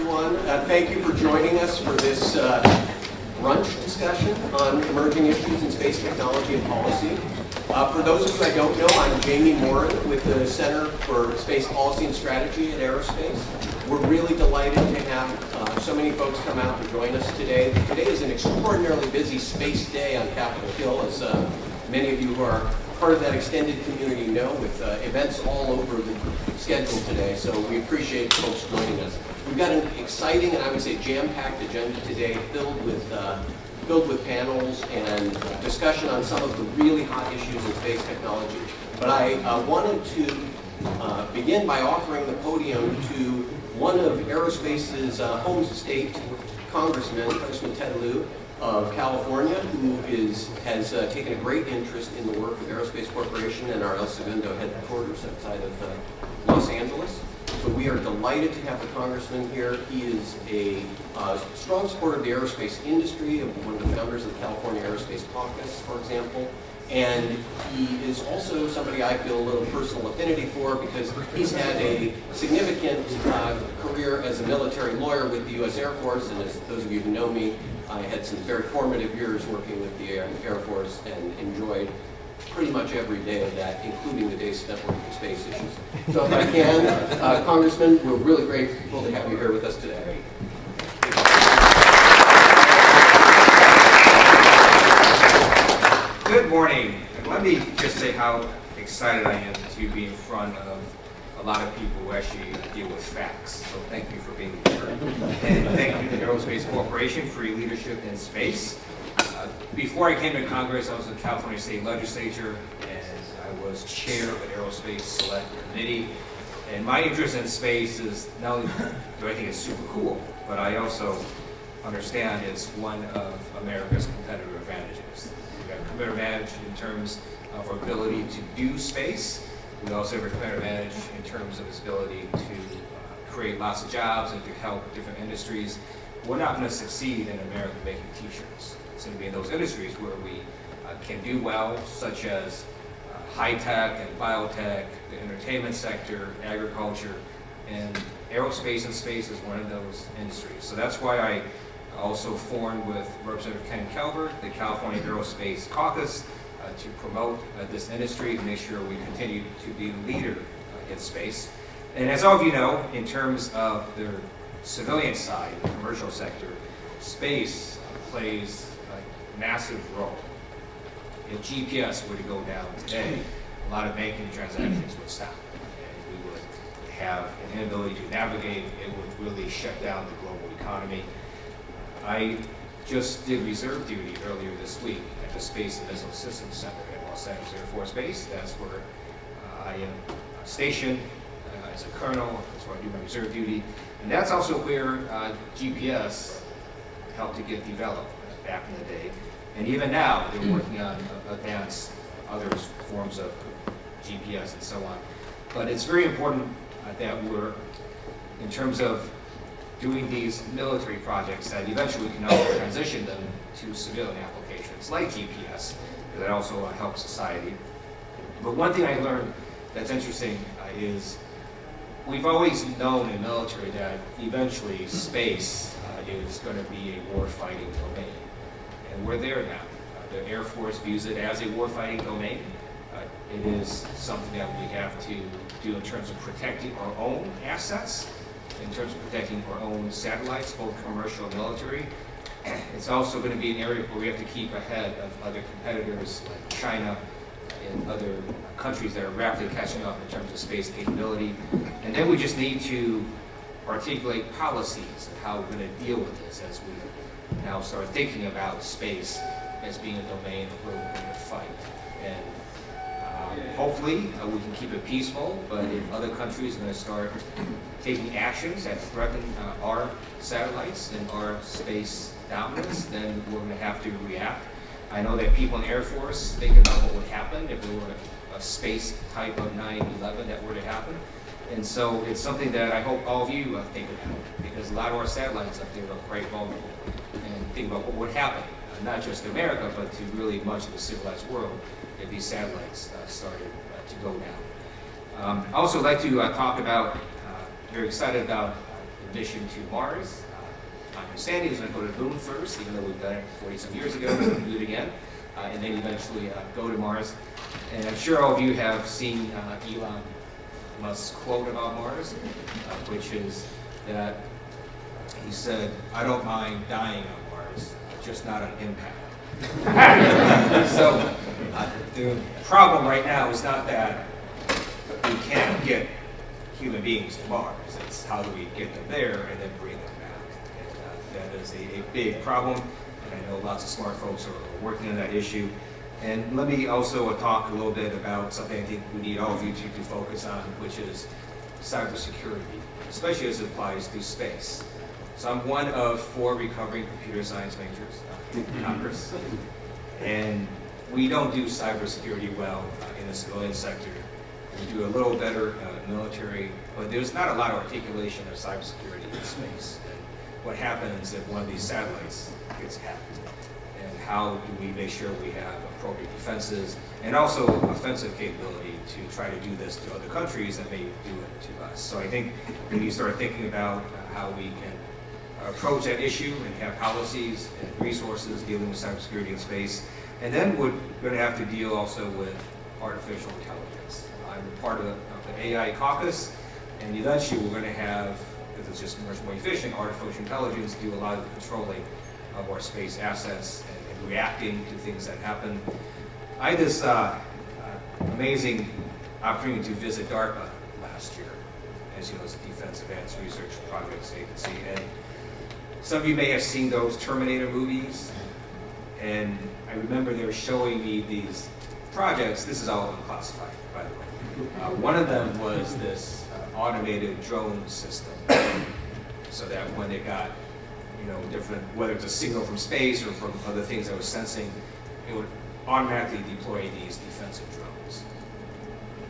everyone. Uh, thank you for joining us for this uh, brunch discussion on emerging issues in space technology and policy. Uh, for those of you I don't know, I'm Jamie Morin with the Center for Space Policy and Strategy at Aerospace. We're really delighted to have uh, so many folks come out and join us today. Today is an extraordinarily busy space day on Capitol Hill, as uh, many of you who are part of that extended community know, with uh, events all over the schedule today. So we appreciate folks joining us. We've got an exciting and I would say jam-packed agenda today, filled with uh, filled with panels and discussion on some of the really hot issues in space technology. But I uh, wanted to uh, begin by offering the podium to one of aerospace's uh, home state congressmen, Congressman Ted Lieu, of California, who is has uh, taken a great interest in the work of Aerospace Corporation and our El Segundo headquarters outside of uh, Los Angeles. So we are delighted to have the congressman here. He is a uh, strong supporter of the aerospace industry, one of the founders of the California Aerospace Caucus, for example. And he is also somebody I feel a little personal affinity for because he's had a significant uh, career as a military lawyer with the U.S. Air Force. And as those of you who know me, I had some very formative years working with the Air Force and enjoyed pretty much every day of that, including the days spent working for space issues. So if I can, uh, Congressman, we're really grateful to have you here with us today. Good morning. Let me just say how excited I am to be in front of a lot of people who actually deal with facts. So thank you for being here. And thank you to Aerospace Corporation for your leadership in space. Uh, before I came to Congress, I was in California State Legislature, and I was chair of the Aerospace Select Committee. And my interest in space is not only do I think it's super cool, but I also understand it's one of America's competitive advantages. We've got a competitive advantage in terms of our ability to do space, we also have a competitive advantage in terms of its ability to uh, create lots of jobs and to help different industries. We're not going to succeed in America making t-shirts. It's going to be in those industries where we uh, can do well, such as uh, high tech and biotech, the entertainment sector, agriculture, and aerospace and space is one of those industries. So that's why I also formed with Representative Ken Calvert, the California Aerospace Caucus, uh, to promote uh, this industry and make sure we continue to be the leader uh, in space. And as all of you know, in terms of the civilian side, the commercial sector, space plays a massive role. If GPS were to go down today, a lot of banking transactions would stop. And we would have an inability to navigate. It would really shut down the global economy. I just did reserve duty earlier this week at the Space and Missile Systems Center at Los Angeles Air Force Base. That's where uh, I am stationed uh, as a colonel. That's where I do my reserve duty. And that's also where uh, GPS helped to get developed back in the day. And even now, they're working on advanced other forms of GPS and so on. But it's very important uh, that we're, in terms of doing these military projects, that eventually we can also transition them to civilian applications like GPS, because that also uh, helps society. But one thing I learned that's interesting uh, is we've always known in military that eventually space uh, is going to be a war-fighting domain. And we're there now. Uh, the Air Force views it as a war-fighting domain. Uh, it is something that we have to do in terms of protecting our own assets, in terms of protecting our own satellites, both commercial and military. It's also going to be an area where we have to keep ahead of other competitors like China and other countries that are rapidly catching up in terms of space capability. And then we just need to articulate policies of how we're going to deal with this as we now start thinking about space as being a domain of where we're going to fight. And um, hopefully uh, we can keep it peaceful, but if other countries are going to start taking actions that threaten uh, our satellites and our space dominance, then we're going to have to react. I know that people in the Air Force think about what would happen if there were a, a space type of 9-11 that were to happen. And so it's something that I hope all of you uh, think about, because a lot of our satellites up there are quite vulnerable. Think about what would happen, uh, not just to America, but to really much of the civilized world if these satellites uh, started uh, to go down. Um, I also like to uh, talk about, very excited about the mission to Mars. My understanding is going to go to the moon first, even though we've done it 40 some years ago, we're going to do it again, and then eventually go to Mars. And I'm sure all of you have seen Elon Musk's quote about Mars, which is that he said, "I don't mind dying on just not an impact." so uh, the problem right now is not that we can't get human beings to Mars. It's how do we get them there and then bring them back. And uh, that is a, a big problem, and I know lots of smart folks are, working on that issue. And let me also talk a little bit about something I think we need all of you to, to focus on, which is cybersecurity, especially as it applies to space. So I'm one of four recovering computer science majors uh, in Congress, and we don't do cybersecurity well uh, in the civilian sector. We do a little better uh, military, but there's not a lot of articulation of cybersecurity in space. And what happens if one of these satellites gets hacked? And how do we make sure we have appropriate defenses and also offensive capability to try to do this to other countries that may do it to us? So I think we need to start thinking about uh, how we can approach that issue and have policies and resources dealing with cybersecurity in space. And then we're going to have to deal also with artificial intelligence. I'm part of the, of the AI caucus, and eventually we're going to have, because it's just much more efficient, artificial intelligence do a lot of the controlling of our space assets and, and reacting to things that happen. I had this uh, uh, amazing opportunity to visit DARPA last year, as you know, it's a Defense Advanced Research Projects Agency, and some of you may have seen those Terminator movies, and I remember they were showing me these projects. This is all unclassified, by the way. Uh, one of them was this uh, automated drone system, so that when it got, you know, different, whether it's a signal from space or from other things that was sensing, it would automatically deploy these defensive drones.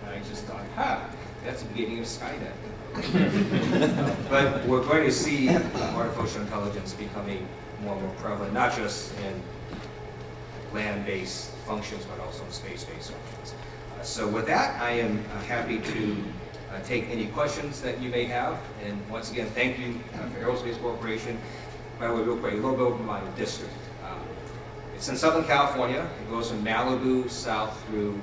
And I just thought, ha, that's the beginning of Skynet. But we're going to see artificial intelligence becoming more and more prevalent, not just in land-based functions, but also in space-based functions. Uh, So with that, I am uh, happy to uh, take any questions that you may have. And once again, thank you uh, for Aerospace Corporation. By the way, real quick, a little bit about my district. Um, It's in Southern California. It goes from Malibu south through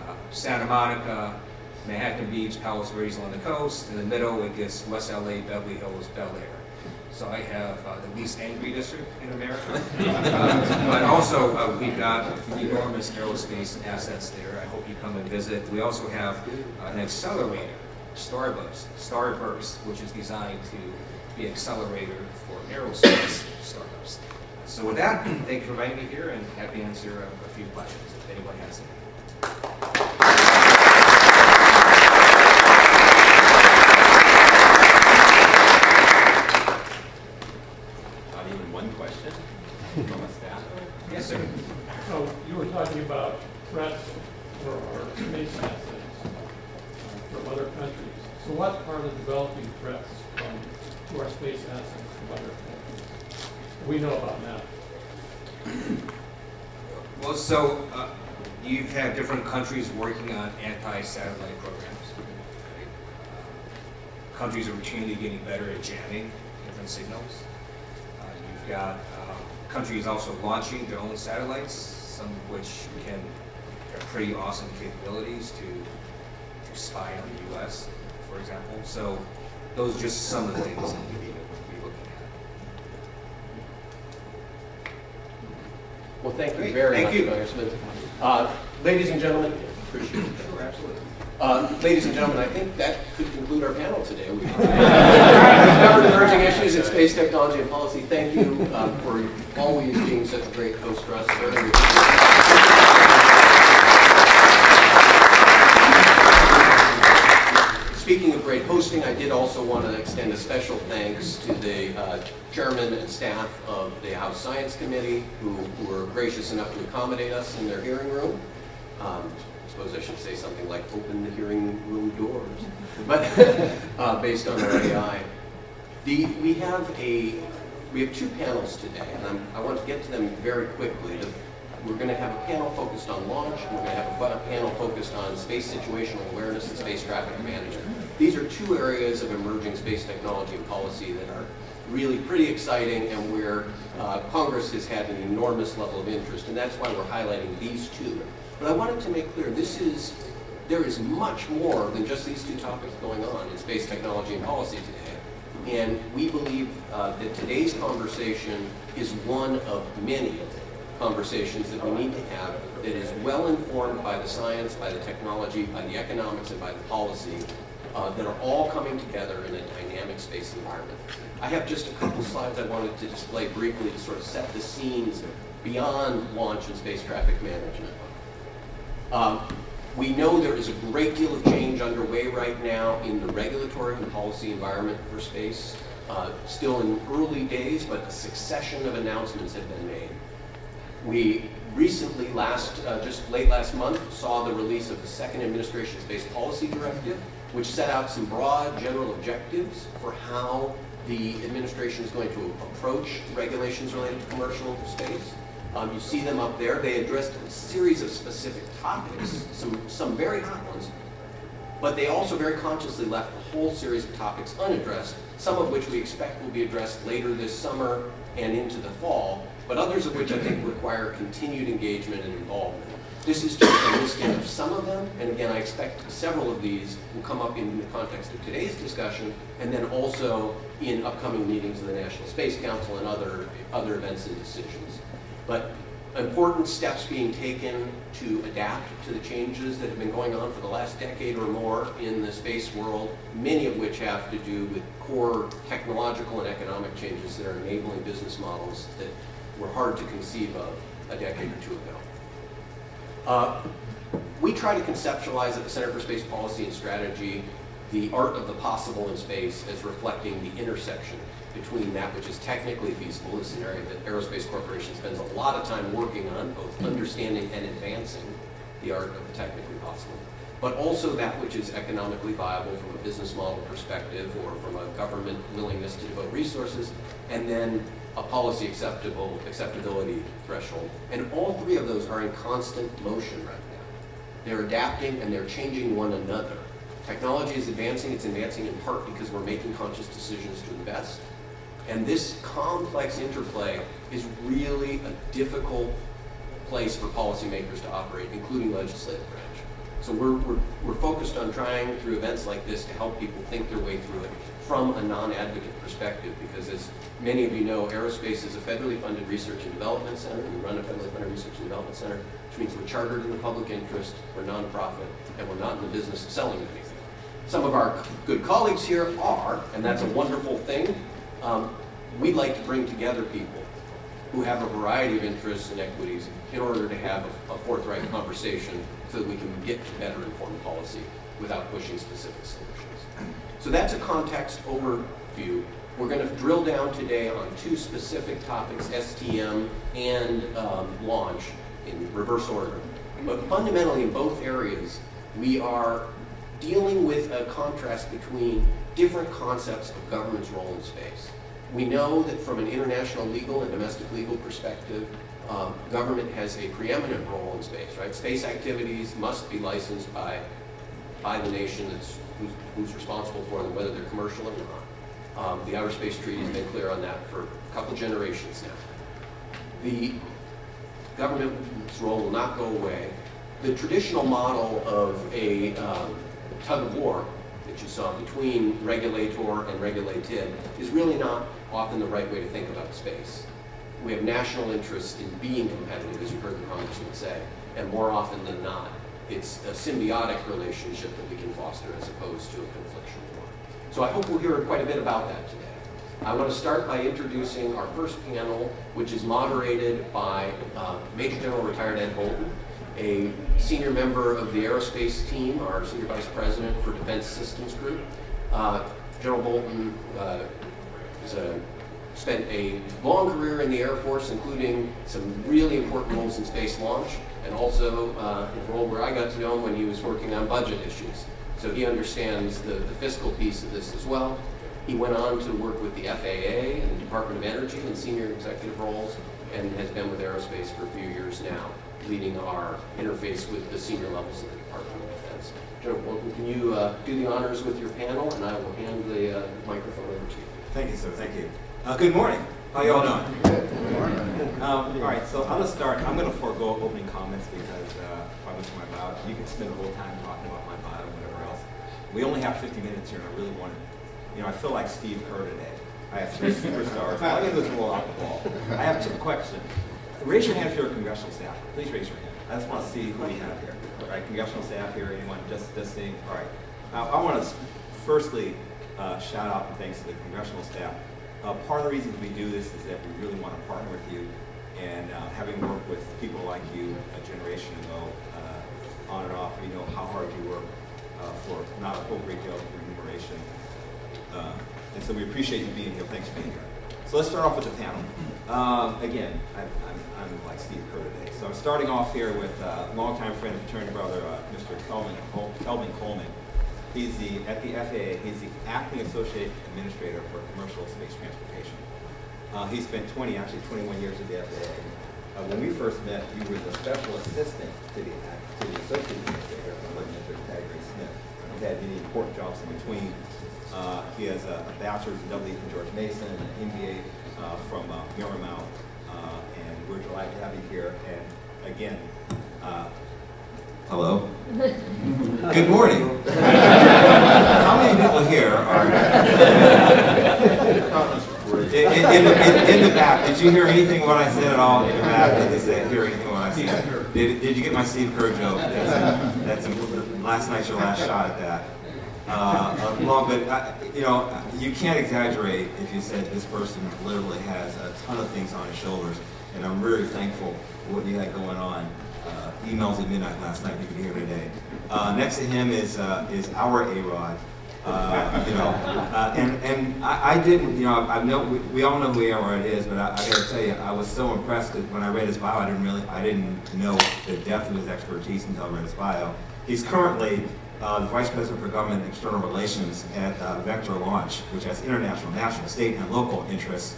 uh, Santa Monica, Manhattan Beach, Palos Verdes on the coast. In the middle, it gets West LA, Beverly Hills, Bel Air. So I have uh, the least angry district in America. Uh, But also, uh, we've got enormous aerospace assets there. I hope you come and visit. We also have uh, an accelerator, Starburst, Starburst, which is designed to be an accelerator for aerospace startups. So with that, thank you for inviting me here and happy to answer a a few questions if anyone has any. Not even one question from a staff? Yes, sir. So you were talking about threats for our space assets uh, from other countries. So what are the developing threats from, to our space assets from other countries? We know about now. Well, so uh, you have different countries working on anti-satellite programs. Countries are routinely getting better at jamming different signals. Uh, You've got um, countries also launching their own satellites, some of which can have pretty awesome capabilities to, to spy on the U.S., for example. So those are just some of the things that we need to be looking at. Well, thank you very thank much, you. Congressman. Uh, Ladies and gentlemen, appreciate it. Sure, absolutely. Uh, Ladies and gentlemen, I think that could conclude our panel today. We've covered emerging issues in space technology and policy. Thank you uh, for always being such a great host for us. sir. Speaking of great hosting, I did also want to extend a special thanks to the uh, chairman and staff of the House Science Committee who who were gracious enough to accommodate us in their hearing room. Um, I suppose I should say something like open the hearing room doors, but uh, based on our AI. The, we have a, we have two panels today, and I'm, I want to get to them very quickly. The- We're going to have a panel focused on launch, and we're going to have a panel focused on space situational awareness and space traffic management. These are two areas of emerging space technology and policy that are really pretty exciting and where uh, Congress has had an enormous level of interest, and that's why we're highlighting these two. But I wanted to make clear, this is, there is much more than just these two topics going on in space technology and policy today. And we believe uh, that today's conversation is one of many conversations that we need to have that is well informed by the science, by the technology, by the economics, and by the policy uh, that are all coming together in a dynamic space environment. I have just a couple slides I wanted to display briefly to sort of set the scenes beyond launch and space traffic management. Um, we know there is a great deal of change underway right now in the regulatory and policy environment for space. Uh, still in early days, but a succession of announcements have been made. We recently, last, uh, just late last month, saw the release of the second administration space policy directive, which set out some broad general objectives for how the administration is going to approach regulations related to commercial space. Um, you see them up there. They addressed a series of specific topics, some, some very hot ones, but they also very consciously left a whole series of topics unaddressed, some of which we expect will be addressed later this summer and into the fall, but others of which I think require continued engagement and involvement. This is just a listing of some of them, and again, I expect several of these will come up in the context of today's discussion, and then also in upcoming meetings of the National Space Council and other, other events and decisions. But important steps being taken to adapt to the changes that have been going on for the last decade or more in the space world, many of which have to do with core technological and economic changes that are enabling business models that were hard to conceive of a decade or two ago. Uh, we try to conceptualize at the Center for Space Policy and Strategy the art of the possible in space as reflecting the intersection between that which is technically feasible, this is an area that Aerospace Corporation spends a lot of time working on, both understanding and advancing the art of the technically possible, but also that which is economically viable from a business model perspective or from a government willingness to devote resources, and then a policy acceptable acceptability threshold. And all three of those are in constant motion right now. They're adapting and they're changing one another. Technology is advancing, it's advancing in part because we're making conscious decisions to invest. And this complex interplay is really a difficult place for policymakers to operate, including legislative branch. So we're, we're, we're focused on trying through events like this to help people think their way through it from a non-advocate perspective, because as many of you know, aerospace is a federally funded research and development center. We run a federally funded research and development center, which means we're chartered in the public interest, we're nonprofit, and we're not in the business of selling anything. Some of our good colleagues here are, and that's a wonderful thing. Um, we like to bring together people who have a variety of interests and equities in order to have a, a forthright conversation so that we can get to better informed policy without pushing specific solutions. So that's a context overview. We're going to drill down today on two specific topics, STM and um, launch in reverse order. But fundamentally in both areas, we are dealing with a contrast between different concepts of government's role in space. We know that from an international legal and domestic legal perspective, um, government has a preeminent role in space, right? Space activities must be licensed by, by the nation that's, who's, who's responsible for them, whether they're commercial or not. Um, the Outer Space Treaty has been clear on that for a couple generations now. The government's role will not go away. The traditional model of a um, tug of war that you saw between regulator and regulated is really not often the right way to think about space. We have national interests in being competitive, as you heard the congressman say, and more often than not, it's a symbiotic relationship that we can foster as opposed to a conflictual one. So I hope we'll hear quite a bit about that today. I want to start by introducing our first panel, which is moderated by uh, Major General Retired Ed Bolton, a senior member of the aerospace team, our senior vice president for Defense Systems Group. Uh, General Bolton uh, a, spent a long career in the Air Force, including some really important roles in space launch, and also uh, a role where I got to know him when he was working on budget issues. So he understands the, the fiscal piece of this as well. He went on to work with the FAA and the Department of Energy in senior executive roles, and has been with aerospace for a few years now leading our interface with the senior levels of the department. Of Defense. General Bolton, can you uh, do the honors with your panel, and I will hand the uh, microphone over to you. Thank you, sir. Thank you. Uh, good morning. How y'all doing? Um, all right, so I'm gonna start. I'm gonna forego opening comments because uh, if I went to my bio, you could spend the whole time talking about my bio and whatever else. We only have 50 minutes here, and I really want to, you know, I feel like Steve Kerr today. I have three superstars. I gotta do is roll out the ball. I have two questions. Raise your hand if you're a congressional staff. Please raise your hand. I just want to see who we have here. All right, congressional staff here, anyone just, just seeing? All right. Uh, I want to firstly uh, shout out and thanks to the congressional staff. Uh, part of the reason we do this is that we really want to partner with you and uh, having worked with people like you a generation ago, uh, on and off, we know how hard you work uh, for not a whole great deal of remuneration. Uh, and so we appreciate you being here. Thanks for being here. So let's start off with the panel. Um, again, I'm, I'm, I'm like Steve Kerr today. So I'm starting off here with uh, longtime friend and fraternity brother, Mr. Kelvin, Col- Kelvin Coleman. He's the, at the FAA, he's the acting associate administrator for commercial space transportation. Uh, he spent 20, actually 21 years at the FAA. Uh, when we first met, you were the special assistant to the, to the associate administrator under Mr. Patti Smith. He's had many important jobs in between. Uh, he has a, a bachelor's in WE from George Mason, an MBA uh, from uh, Marymount, uh, and we're delighted to have you here. And again, uh, hello. Good morning. How many people here are in, in, in, the, in, in the back? Did you hear anything what I said at all in the back? Did you say, hear anything what I said? Did, did you get my Steve Kerr joke? That's, that's last night's your last shot at that. Uh, long, but uh, you know, you can't exaggerate if you said this person literally has a ton of things on his shoulders, and I'm really thankful for what you had going on. Emails at midnight last night, you can hear today. Uh, next to him is uh, is our A Rod. Uh, you know, uh, and and I, I, didn't, you know, I, I know we, we, all know who A Rod is, but I, I got to tell you, I was so impressed that when I read his bio, I didn't really, I didn't know the depth of his expertise until I read his bio. He's currently uh, the Vice President for Government and External Relations at uh, Vector Launch, which has international, national, state, and local interests.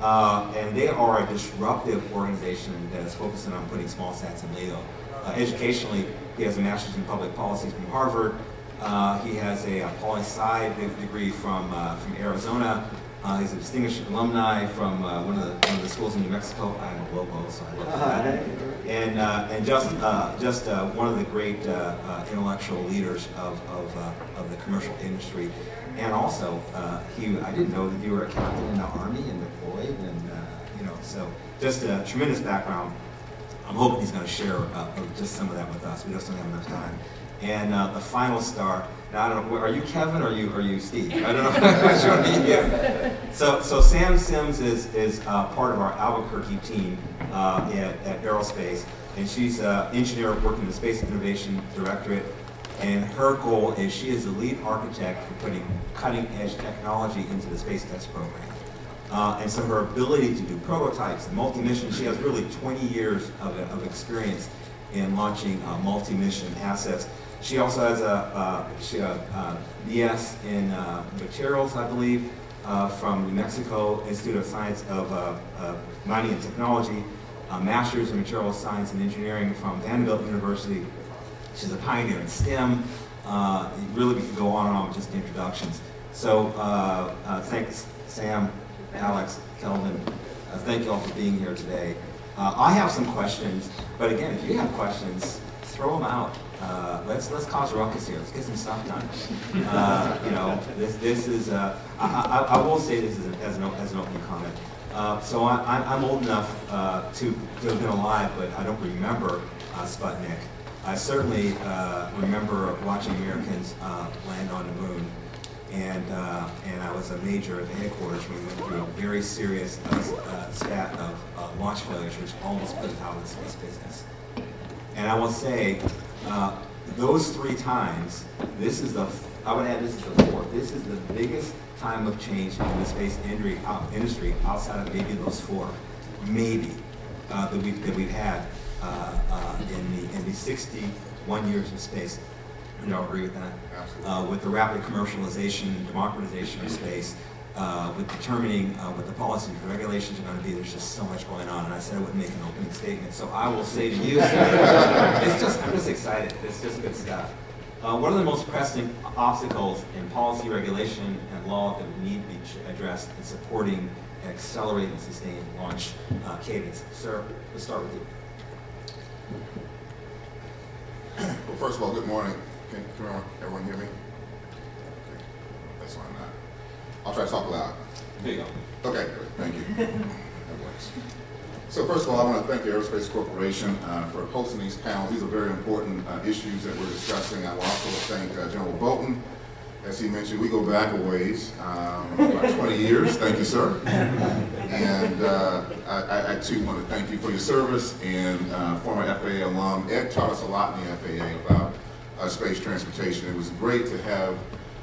Uh, and they are a disruptive organization that is focusing on putting small sats in LEO. Uh, educationally, he has a master's in public policy from Harvard. Uh, he has a, a poli-sci degree from, uh, from Arizona. Uh, he's a distinguished alumni from uh, one, of the, one of the schools in New Mexico. I'm a Lobo, so I love that. And, uh, and just, uh, just uh, one of the great uh, intellectual leaders of, of, of the commercial industry. And also, he, I didn't know that you were a captain in the Army and deployed, and you know, so just a tremendous background. I'm hoping he's going to share just some of that with us. We just don't have enough time. And the final star, now, I don't know, are you Kevin or are you, are you Steve? I don't know one are you. So, so Sam Sims is, is uh, part of our Albuquerque team uh, at, at Aerospace, and she's an engineer working in the Space Innovation Directorate, and her goal is she is the lead architect for putting cutting edge technology into the space test program. Uh, and so her ability to do prototypes multi-mission, she has really 20 years of, of experience in launching uh, multi-mission assets. She also has a, uh, she, a BS in uh, materials, I believe, uh, from New Mexico Institute of Science of uh, Mining and Technology, a master's in materials science and engineering from Vanderbilt University. She's a pioneer in STEM. Uh, really, we could go on and on with just the introductions. So, uh, thanks, Sam, Alex, Kelvin. thank you all for being here today. I have some questions, but again, if you have questions, throw them out. Uh, let's let's cause a ruckus here. Let's get some stuff done. Uh, you know, this this is. Uh, I, I, I, will say this as, as, an, as an opening comment. Uh, so I, am old enough uh, to, to have been alive, but I don't remember uh, Sputnik. I certainly remember watching Americans land on the moon, and and I was a major at the headquarters we went through a very serious spat of launch failures, which almost put us out of the space business. And I will say, uh, those three times, this is the, I would add this is the fourth, this is the biggest time of change in the space industry, uh, industry outside of maybe those four, maybe, uh, that, we've, that we've had uh, uh, in, the, in the 61 years of space. You know, agree with that? Absolutely. Uh, with the rapid commercialization and democratization of space, uh, with determining uh, what the policies and regulations are going to be. There's just so much going on, and I said I wouldn't make an opening statement. So I will say to you, it's just I'm just excited. It's just good stuff. Uh, one of the most pressing obstacles in policy, regulation, and law that need to be ch- addressed in supporting and accelerating and sustaining launch uh, cadence. Sir, let's start with you. Well, first of all, good morning. Can, can everyone- everyone hear me? Okay, That's why I'm not. I'll try to talk loud. There you go. Okay, good, thank you. That works. So first of all, I want to thank the Aerospace Corporation uh, for hosting these panels. These are very important uh, issues that we're discussing. I will also thank uh, General Bolton. As he mentioned, we go back a ways, um, about 20 years. Thank you, sir. And uh, I, I- I too want to thank you for your service and uh, former FAA alum. Ed taught us a lot in the FAA about uh, space transportation. It was great to have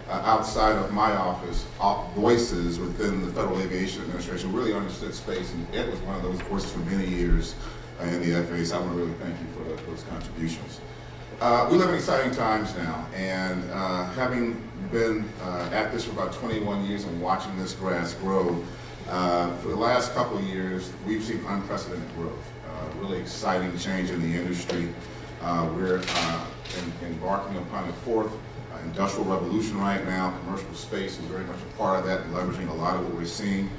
uh, outside of my office, op- voices within the Federal Aviation Administration really understood space, and Ed was one of those voices for many years uh, in the FAA, so I want to really thank you for tho- those contributions. Uh, we live in exciting times now, and uh, having been uh, at this for about 21 years and watching this grass grow, for the last couple of years, we've seen unprecedented growth, really exciting change in the industry. Uh, we're uh, in- embarking upon the fourth uh, industrial revolution right now. Commercial space is very much a part of that, leveraging a lot of what we're seeing.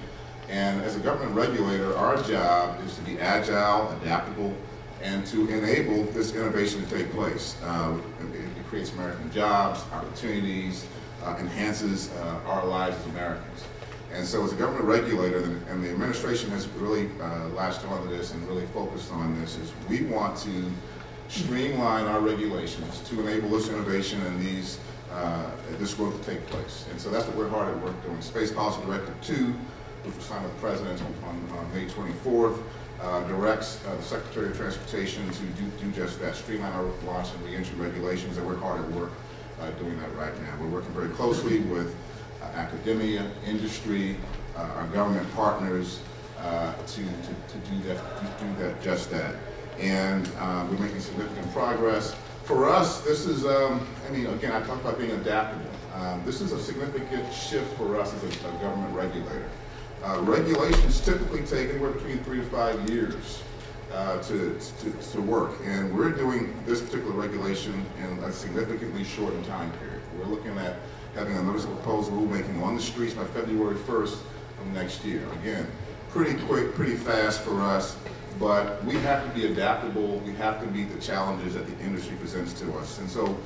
And as a government regulator, our job is to be agile, adaptable, and to enable this innovation to take place. Uh, it, it creates American jobs, opportunities, uh, enhances uh, our lives as Americans. And so as a government regulator, and the administration has really uh, latched onto this and really focused on this, is we want to streamline our regulations to enable this innovation and these, uh, this growth to take place. And so that's what we're hard at work doing. Space Policy Directive 2, which was signed with the President on, on May 24th, uh, directs uh, the Secretary of Transportation to do, do just that, streamline our launch and reentry regulations, and we're hard at work uh, doing that right now. We're working very closely with uh, academia, industry, uh, our government partners to, to, to do that, to do that, just that. And uh, we're making significant progress. For us, this is, um, I mean, again, I talked about being adaptable. Um, this is a significant shift for us as a, a government regulator. Uh, regulations typically take anywhere between three to five years uh, to, to, to work. And we're doing this particular regulation in a significantly shortened time period. We're looking at having a notice of proposed rulemaking on the streets by February 1st of next year. Again, pretty quick, pretty fast for us, but we have to be adaptable. We have to meet the challenges that the industry presents to us. And so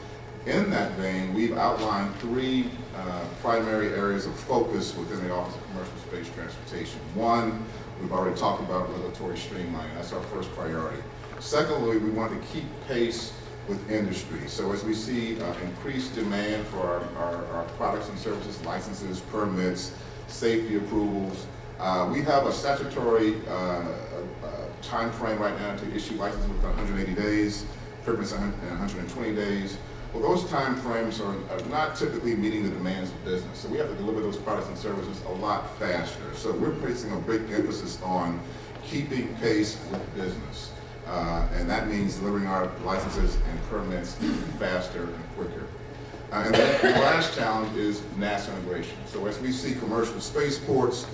in that vein, we've outlined three uh, primary areas of focus within the Office of Commercial Space Transportation. One, we've already talked about regulatory streamlining. That's our first priority. Secondly, we want to keep pace with industry. So as we see uh, increased demand for our, our, our products and services, licenses, permits, safety approvals, uh, we have a statutory uh, uh, time frame right now to issue licenses within 180 days, permits in 120 days. Well, those timeframes are, are not typically meeting the demands of business. So we have to deliver those products and services a lot faster. So we're placing a big emphasis on keeping pace with business. Uh, and that means delivering our licenses and permits faster and quicker. Uh, and then the last challenge is NAS integration. So as we see commercial spaceports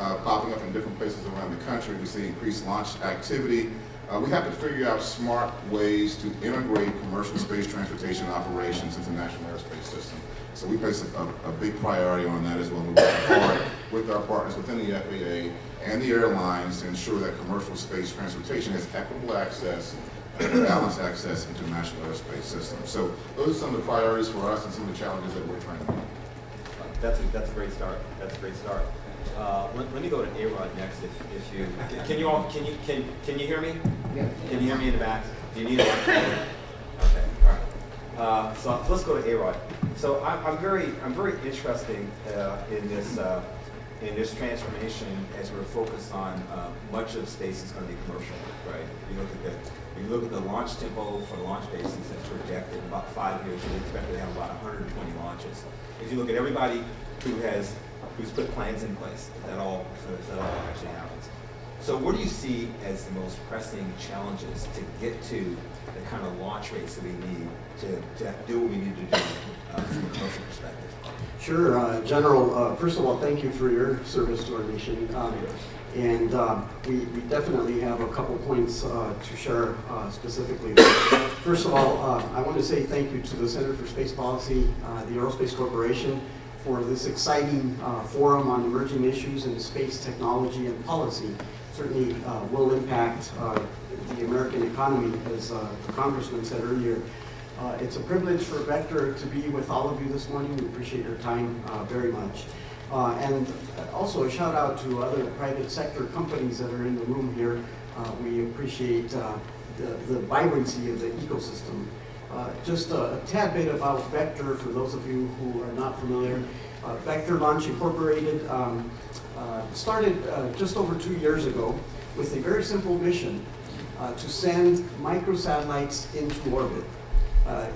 uh, popping up in different places around the country, we see increased launch activity. Uh, we have to figure out smart ways to integrate commercial space transportation operations into National airspace System. So we place a, a, big priority on that as well. We work hard with our partners within the FAA and the airlines to ensure that commercial space transportation has equitable access and balanced access into National airspace System. So those are some of the priorities for us and some of the challenges that we're trying to meet. That's a, that's a great start. That's a great start. Uh, let, let me go to A-Rod next if, if you, can you all, can you, can, can you hear me? Yeah. Can you hear me in the back? Do you need it? Okay, all right. Uh, so let's go to A-Rod. So I'm, I'm very, I'm very interested uh, in this, uh, in this transformation as we're focused on uh, much of space is going to be commercial, right? If you look at the, if you look at the launch tempo for launch bases, that's projected in about five years. We expect to have about 120 launches. If you look at everybody who has, who's put plans in place, that all, that all actually happens. So what do you see as the most pressing challenges to get to the kind of launch rates that we need to, to do what we need to do uh, from a commercial perspective? Sure, uh, General, uh, first of all, thank you for your service to our nation. Um, And uh, we we definitely have a couple points uh, to share uh, specifically. First of all, uh, I want to say thank you to the Center for Space Policy, the Aerospace Corporation, for this exciting uh, forum on emerging issues in space technology and policy. Certainly uh, will impact uh, the American economy, as uh, the Congressman said earlier. Uh, It's a privilege for Vector to be with all of you this morning. We appreciate your time very much. And also a shout out to other private sector companies that are in the room here. We appreciate the the vibrancy of the ecosystem. Uh, Just a tad bit about Vector for those of you who are not familiar. Uh, Vector Launch Incorporated um, uh, started uh, just over two years ago with a very simple mission uh, to send microsatellites into orbit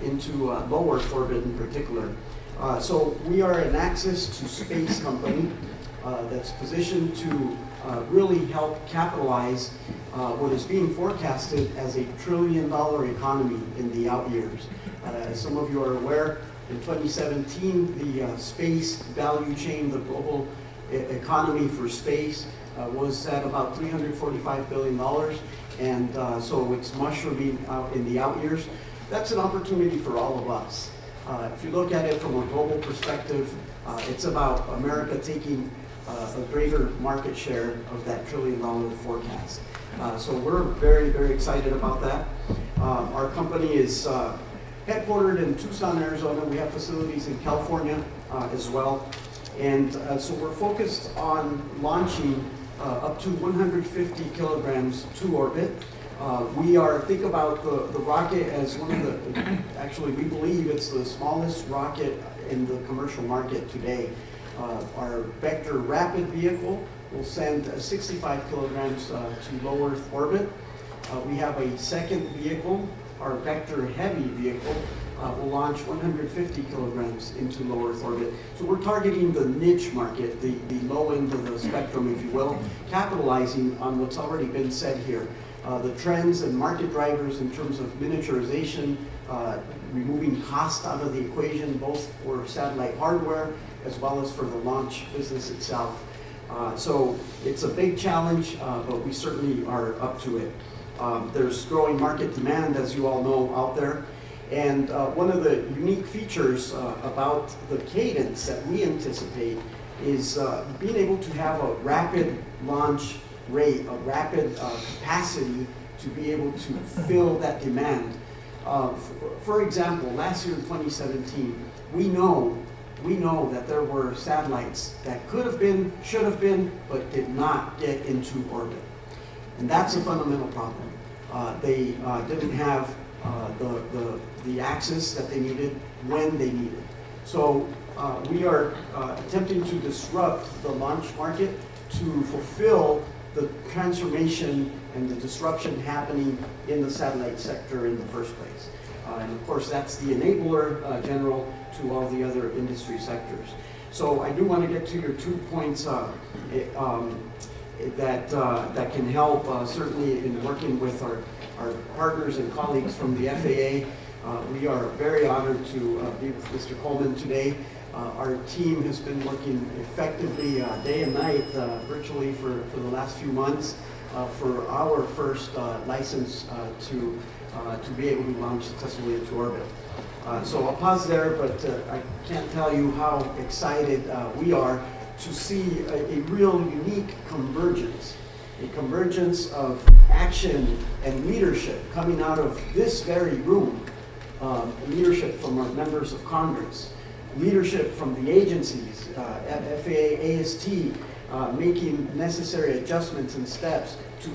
into low Earth orbit in particular. So we are an access to space company that's positioned to uh, really help capitalize uh, what is being forecasted as a trillion dollar economy in the out years. Uh, As some of you are aware, in 2017, the uh, space value chain, the global e- economy for space uh, was at about $345 billion. And uh, so it's mushrooming out in the out years. That's an opportunity for all of us. If you look at it from a global perspective, it's about America taking uh, a greater market share of that trillion dollar forecast. Uh, So we're very, very excited about that. Um, Our company is uh, headquartered in Tucson, Arizona. We have facilities in California uh, as well. And uh, so we're focused on launching up to 150 kilograms to orbit. We are, think about the, the rocket as one of the, actually, we believe it's the smallest rocket in the commercial market today. Uh, Our Vector Rapid vehicle will send uh, 65 kilograms uh, to low Earth orbit. Uh, We have a second vehicle, our Vector Heavy vehicle, will launch 150 kilograms into low Earth orbit. So we're targeting the niche market, the, the low end of the spectrum, if you will, capitalizing on what's already been said here. Uh, The trends and market drivers in terms of miniaturization, uh, removing cost out of the equation, both for satellite hardware as well as for the launch business itself. Uh, So it's a big challenge, uh, but we certainly are up to it. Um, There's growing market demand, as you all know, out there. And uh, one of the unique features uh, about the cadence that we anticipate is uh, being able to have a rapid launch rate, a rapid uh, capacity to be able to fill that demand. For example, last year in 2017, we know, we know that there were satellites that could have been, should have been, but did not get into orbit. And that's a fundamental problem. Uh, They uh, didn't have uh, the, the, the access that they needed when they needed. So uh, we are uh, attempting to disrupt the launch market to fulfill the transformation and the disruption happening in the satellite sector in the first place. Uh, And of course, that's the enabler, General, to all the other industry sectors. So I do want to get to your two points uh, um, that, uh, that can help uh, certainly in working with our, our partners and colleagues from the FAA. Uh, We are very honored to uh, be with Mr. Coleman today. Uh, Our team has been working effectively day and night virtually for, for the last few months for our first license to, to be able to launch successfully into orbit. Uh, So I'll pause there, but uh, I can't tell you how excited uh, we are to see a, a real unique convergence, a convergence of action and leadership coming out of this very room, um, leadership from our members of Congress, leadership from the agencies, uh, FAA, AST, uh, making necessary adjustments and steps to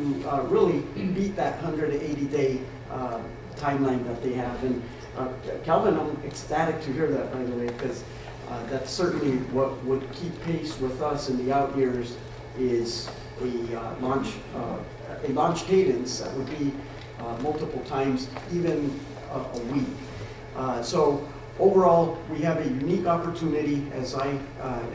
really beat that 180-day uh, timeline that they have. And uh, Kelvin, I'm ecstatic to hear that, by the way, because uh, that's certainly what would keep pace with us in the out years is a uh, launch, uh, a launch cadence that would be uh, multiple times, even a a week. Uh, So overall, we have a unique opportunity, as I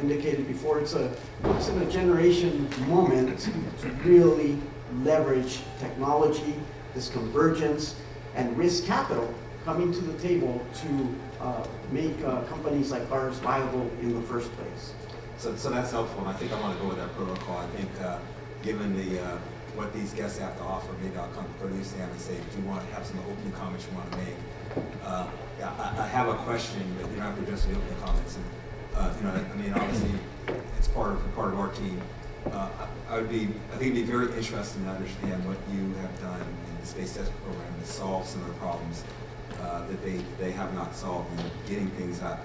indicated before, it's a once in a generation moment to really leverage technology, this convergence, and risk capital coming to the table to uh, make uh, companies like ours viable in the first place. So, so that's helpful, and I think I want to go with that protocol. I think, uh, given the, uh, what these guests have to offer, maybe I'll come to you, Sam, and say, do you want to have some opening comments you want to make? Uh, I, I have a question, but you don't have to address the opening comments. And, uh, you know, I mean, obviously, it's part of, part of our team. I I would be, I think it'd be very interesting to understand what you have done in the space test program to solve some of the problems uh, that they, they have not solved in getting things out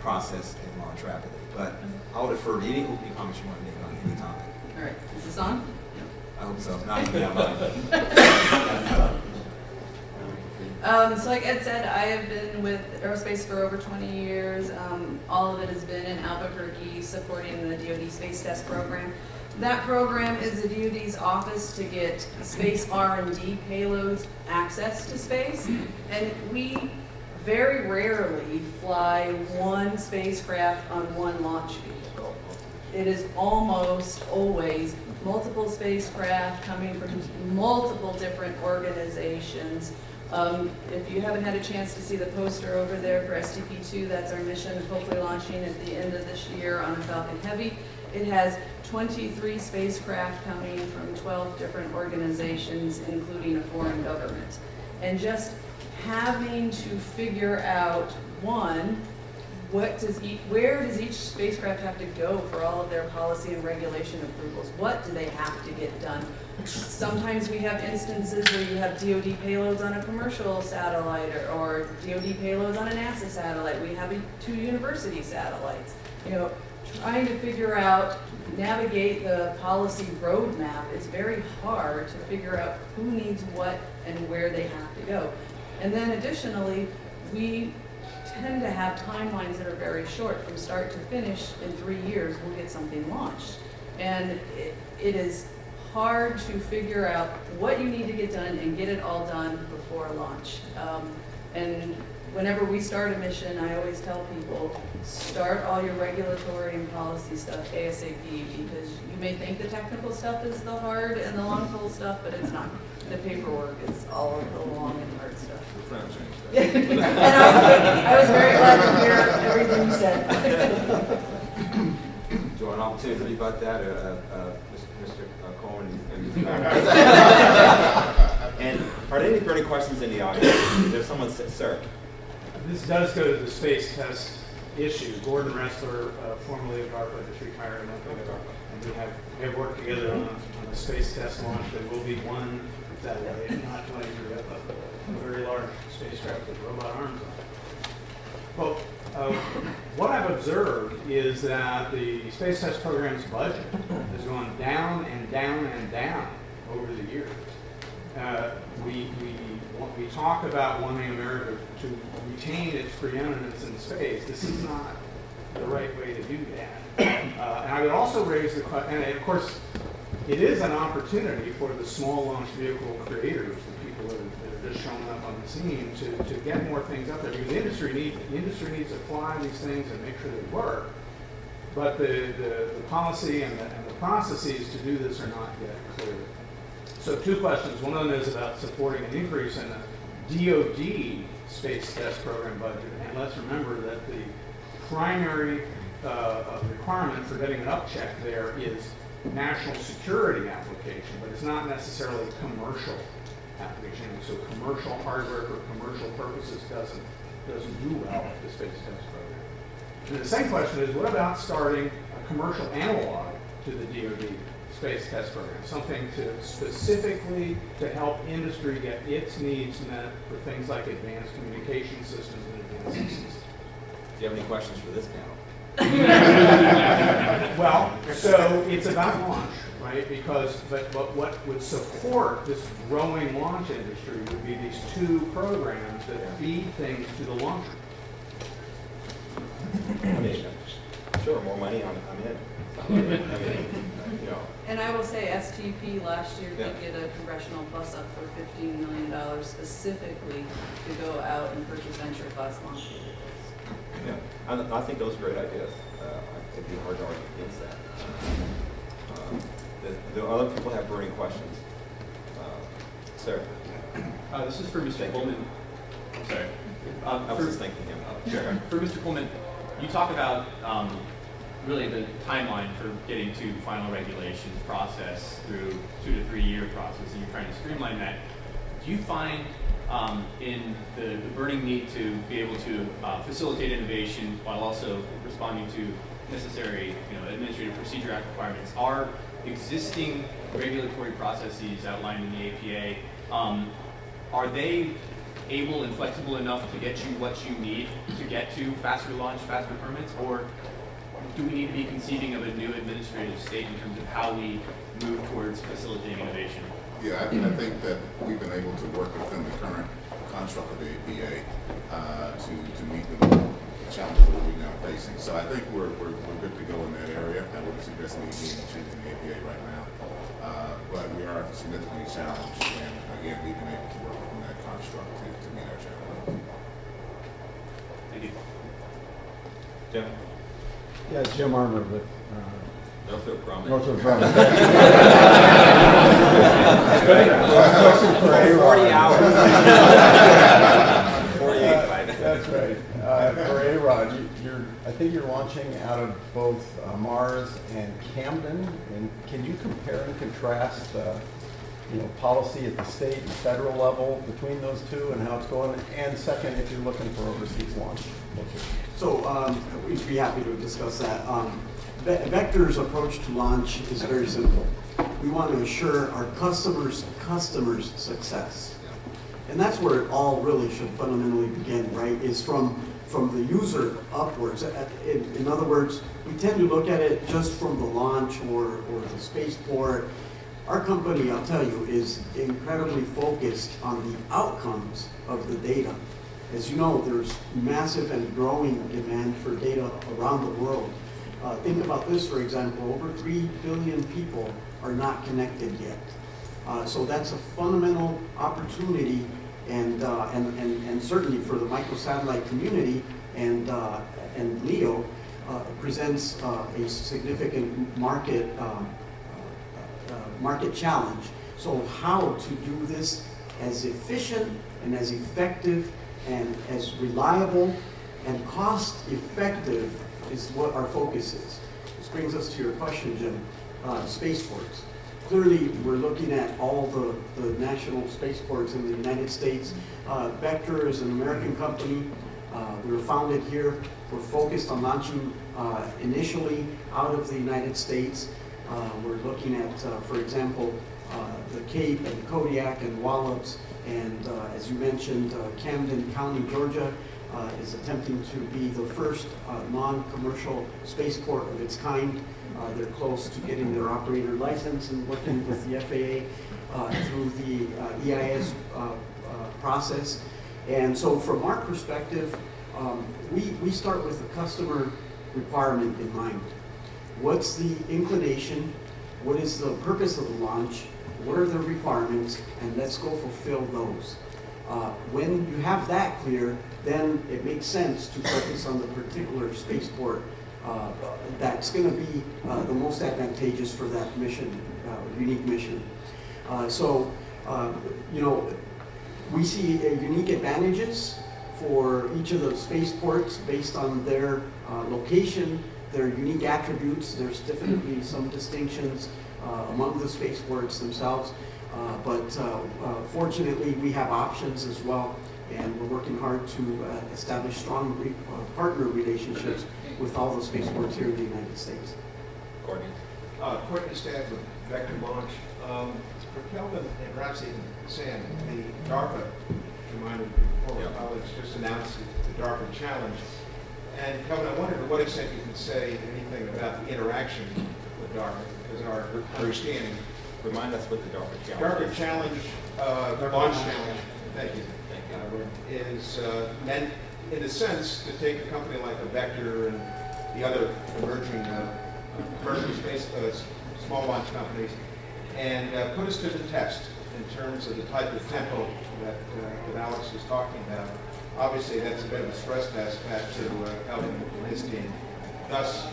processed and launched rapidly. But I'll defer to any opening comments you want to make on any topic. All right, is this on? I hope so. Not even that mine. Um, so like Ed said, I have been with aerospace for over 20 years. Um, all of it has been in Albuquerque supporting the DoD Space Test Program. That program is the DoD's office to get space R&D payloads access to space. And we very rarely fly one spacecraft on one launch vehicle. It is almost always multiple spacecraft coming from multiple different organizations. Um, if you haven't had a chance to see the poster over there for STP-2, that's our mission, hopefully launching at the end of this year on a Falcon Heavy. It has 23 spacecraft coming from 12 different organizations, including a foreign government. And just having to figure out, one, what does where does each spacecraft have to go for all of their policy and regulation approvals? What do they have to get done? Sometimes we have instances where you have DoD payloads on a commercial satellite or, or DoD payloads on a NASA satellite. We have a- two university satellites. You know, trying to figure out, navigate the policy roadmap is very hard to figure out who needs what and where they have to go. And then additionally, we tend to have timelines that are very short. From start to finish, in three years, we'll get something launched. And it, it is hard to figure out what you need to get done and get it all done before launch. Um, and whenever we start a mission, I always tell people, start all your regulatory and policy stuff ASAP because you may think the technical stuff is the hard and the long pull stuff, but it's not. The paperwork is all of the long and hard stuff. and I, I was very glad to hear everything you said. Do you want an opportunity to rebut that, or, uh, uh, Mr. Coleman? And are there any burning questions in the audience? Is there someone, sir? This does go to the space test issue. Gordon Roesler, uh, formerly of DARPA, just retired a month ago. And we have, we have worked together on, on a space test launch. There will be one that satellite, not 23, a, a very large spacecraft with robot arms on it. Well, uh, what I've observed is that the space test program's budget has gone down and down and down over the years. Uh, we, we, we talk about wanting America to retain its preeminence in space. This is not the right way to do that. Uh, and I would also raise the question, and of course, it is an opportunity for the small launch vehicle creators, the people that are, that are just showing up on the scene, to, to get more things out there. Because the industry needs, the industry needs to fly these things and make sure they work. But the, the, the policy and the, and the processes to do this are not yet clear. So two questions. One of them is about supporting an increase in the DoD space test program budget. And let's remember that the primary uh, uh, requirement for getting an upcheck there is national security application, but it's not necessarily commercial application. So commercial hardware for commercial purposes doesn't doesn't do well with the space test program. And the second question is, what about starting a commercial analog to the DoD space test program? Something to specifically to help industry get its needs met for things like advanced communication systems and advanced systems. Do you have any questions for this panel? Well, so it's about launch, right? Because, but, but what would support this growing launch industry would be these two programs that feed things to the launcher. I mean, sure, more money, I'm, I'm in. I mean, you And I will say STP last year did get a congressional plus up for fifteen million dollars specifically to go out and purchase venture class launch vehicles. Yeah, I, I think those are great ideas. Uh, I- it'd be hard to argue against that. Um, The, the other people have burning questions. Uh, Sir? Uh, This is for Mr. Coleman. Sorry. I Um, was for- just thinking him. Sure. For Mr. Coleman, you talk about um, really the timeline for getting to final regulations process through two to three year process, and you're trying to streamline that. Do you find um, in the, the burning need to be able to uh, facilitate innovation while also responding to necessary, you know, administrative procedure act requirements, are existing regulatory processes outlined in the APA, um, are they able and flexible enough to get you what you need to get to faster launch, faster permits, or do we need to be conceiving of a new administrative state in terms of how we move towards facilitating innovation? Yeah, I, mean, I think that we've been able to work within the current construct of the APA uh, to, to meet the challenges that we're now facing. So I think we're, we're, we're good to go in that area. I wouldn't suggest me being change the APA right now. Uh, but we are significantly challenged, and again, we've been able to work within that construct to, to meet our challenge. Thank you. Jim, Yeah, Jim Armor with uh, Northrop Grumman. Northrop Grumman. For Forty hours. Forty-eight by then. That's right. Uh, For A-Rod, you- you're, I think you're launching out of both uh, Mars and Camden. And can you compare and contrast, uh, you know, policy at the state and federal level between those two and how it's going? And second, if you're looking for overseas launch locations. So um, we'd be happy to discuss that. Um, Vector's approach to launch is very simple. We want to assure our customers' customers' success. And that's where it all really should fundamentally begin, right? Is from, from the user upwards. In, in other words, we tend to look at it just from the launch or, or the spaceport. Our company, I'll tell you, is incredibly focused on the outcomes of the data. As you know, there's massive and growing demand for data around the world. Uh, think about this, for example, over 3 billion people are not connected yet. Uh, so that's a fundamental opportunity and, uh, and, and, and certainly for the microsatellite community and, uh, and LEO uh, presents uh, a significant market, market challenge. So how to do this as efficient and as effective and as reliable and cost effective is what our focus is. This brings us to your question, Jim, uh, spaceports. Clearly, we're looking at all the, the national spaceports in the United States. Uh, Vector is an American company. Uh, we were founded here. We're focused on launching uh, initially out of the United States. Uh, we're looking at, uh, for example, uh, the Cape and Kodiak and Wallops, and uh, as you mentioned, uh, Camden County, Georgia, uh, is attempting to be the first uh, non-commercial spaceport of its kind. Uh, they're close to getting their operator license and working with the FAA uh, through the EIS process. And so from our perspective, um, we, we start with the customer requirement in mind. What's the inclination? What is the purpose of the launch? What are the requirements? And let's go fulfill those. Uh, when you have that clear, then it makes sense to focus on the particular spaceport uh, that's going to be uh, the most advantageous for that mission, uh, unique mission. Uh, so, uh, you know, we see unique advantages for each of the spaceports based on their location, their unique attributes. There's definitely some distinctions among the space spaceports themselves. Uh, but uh, uh, fortunately, we have options as well, and we're working hard to uh, establish strong re- uh, partner relationships with all the space spaceports here in the United States. Courtney. Uh, Courtney Stadd with Vector Launch. Um, For Kelvin and perhaps even Sam, the DARPA, reminded me before, Yeah. colleagues just announced the- the DARPA challenge. And Kelvin, I wondered to what extent you can say anything about the interaction with DARPA, because our understanding, Remind us what the DARPA challenge DARPA is. challenge, uh, launch challenge, thank you, Thank you. uh, is uh, meant, in a sense, to take a company like a Vector and the other emerging uh, commercial space, uh, small launch companies, and uh, put us to the test in terms of the type of tempo that, uh, that Alex was talking about. Obviously, that's a bit of a stress test back to uh, Kelvin and his team. Thus,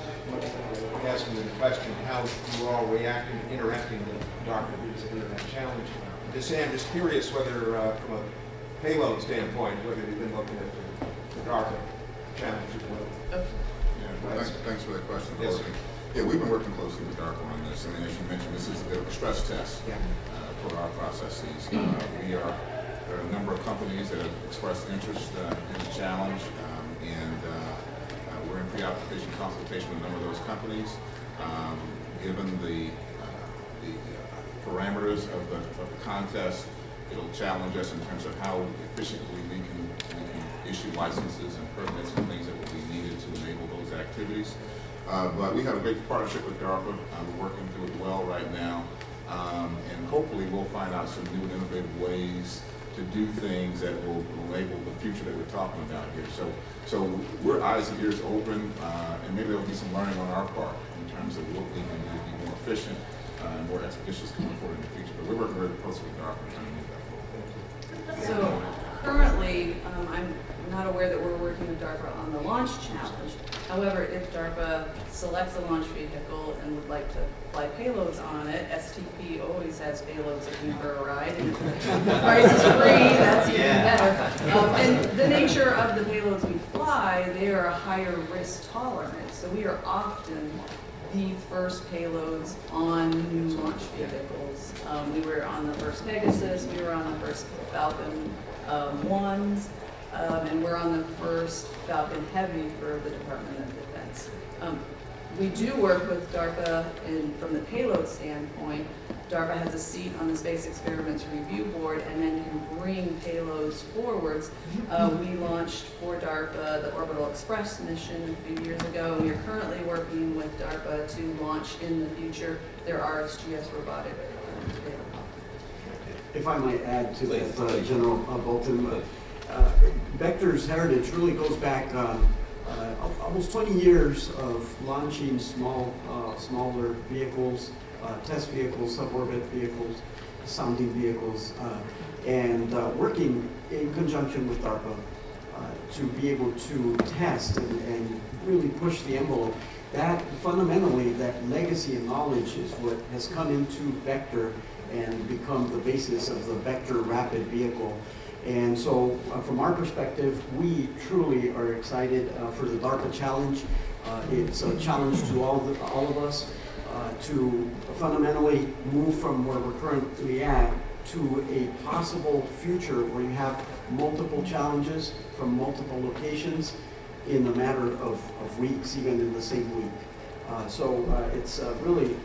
asking the question how you are all reacting, interacting with DARPA vis-a-vis that challenge. To Sam, just curious whether, uh, from a payload standpoint, whether you've been looking at the the DARPA challenge as well. Yeah, thanks, thanks for that question, Yes, Courtney. Yeah, we've been working closely with DARPA on this, I mean, as you mentioned, this is a bit of a stress test Yeah. uh, for our processes. Uh, We are, there are a number of companies that have expressed interest uh, in the challenge, um, and uh, uh, we're in pre-application consultation with a number of those companies. Um, Given the, uh, the uh, parameters of the, of the contest, it'll challenge us in terms of how efficiently we can, we can issue licenses and permits and things that will be needed to enable those activities. Uh, but we have a great partnership with DARPA. Uh, we're working through it well right now. Um, and hopefully we'll find out some new and innovative ways to do things that will enable the future that we're talking about here. So, so we're eyes and ears open, uh, and maybe there'll be some learning on our part in terms of what we can do to be more efficient uh, and more expeditious going forward in the future. But we're working very closely with that forward. So currently, um, I'm not aware that we're working with DARPA on the launch challenge. However, if DARPA selects a launch vehicle and would like to fly payloads on it, STP always has payloads looking for a ride. And if the price is free, that's even better. Um, and the nature of the payloads we fly, they are a higher risk tolerance. So we are often the first payloads on new launch vehicles. Um, we were on the first Pegasus, we were on the first Falcon um, ones, um, and we're on the first Falcon Heavy for the Department of Defense. Um, we do work with DARPA in, from the payload standpoint. DARPA has a seat on the Space Experiments Review Board and then can bring payloads forwards. Uh, we launched for DARPA the Orbital Express mission a few years ago. and We are currently working with DARPA to launch in the future their RSGS robotic payload. If I might add to Please, that, uh. General uh, Bolton, uh, Vector's heritage really goes back um, uh, almost 20 years of launching small, uh, smaller vehicles, uh, test vehicles, suborbit vehicles, sounding vehicles, uh, and uh, working in conjunction with DARPA uh, to be able to test and, and really push the envelope. That fundamentally, that legacy and knowledge is what has come into Vector and become the basis of the Vector Rapid vehicle. And so, uh, from our perspective, we truly are excited uh, for the DARPA challenge. Uh, it's a challenge to all, the, all of us uh, to fundamentally move from where we're currently at to a possible future where you have multiple challenges from multiple locations in a matter of, of weeks, even in the same week. Uh, so uh, it's really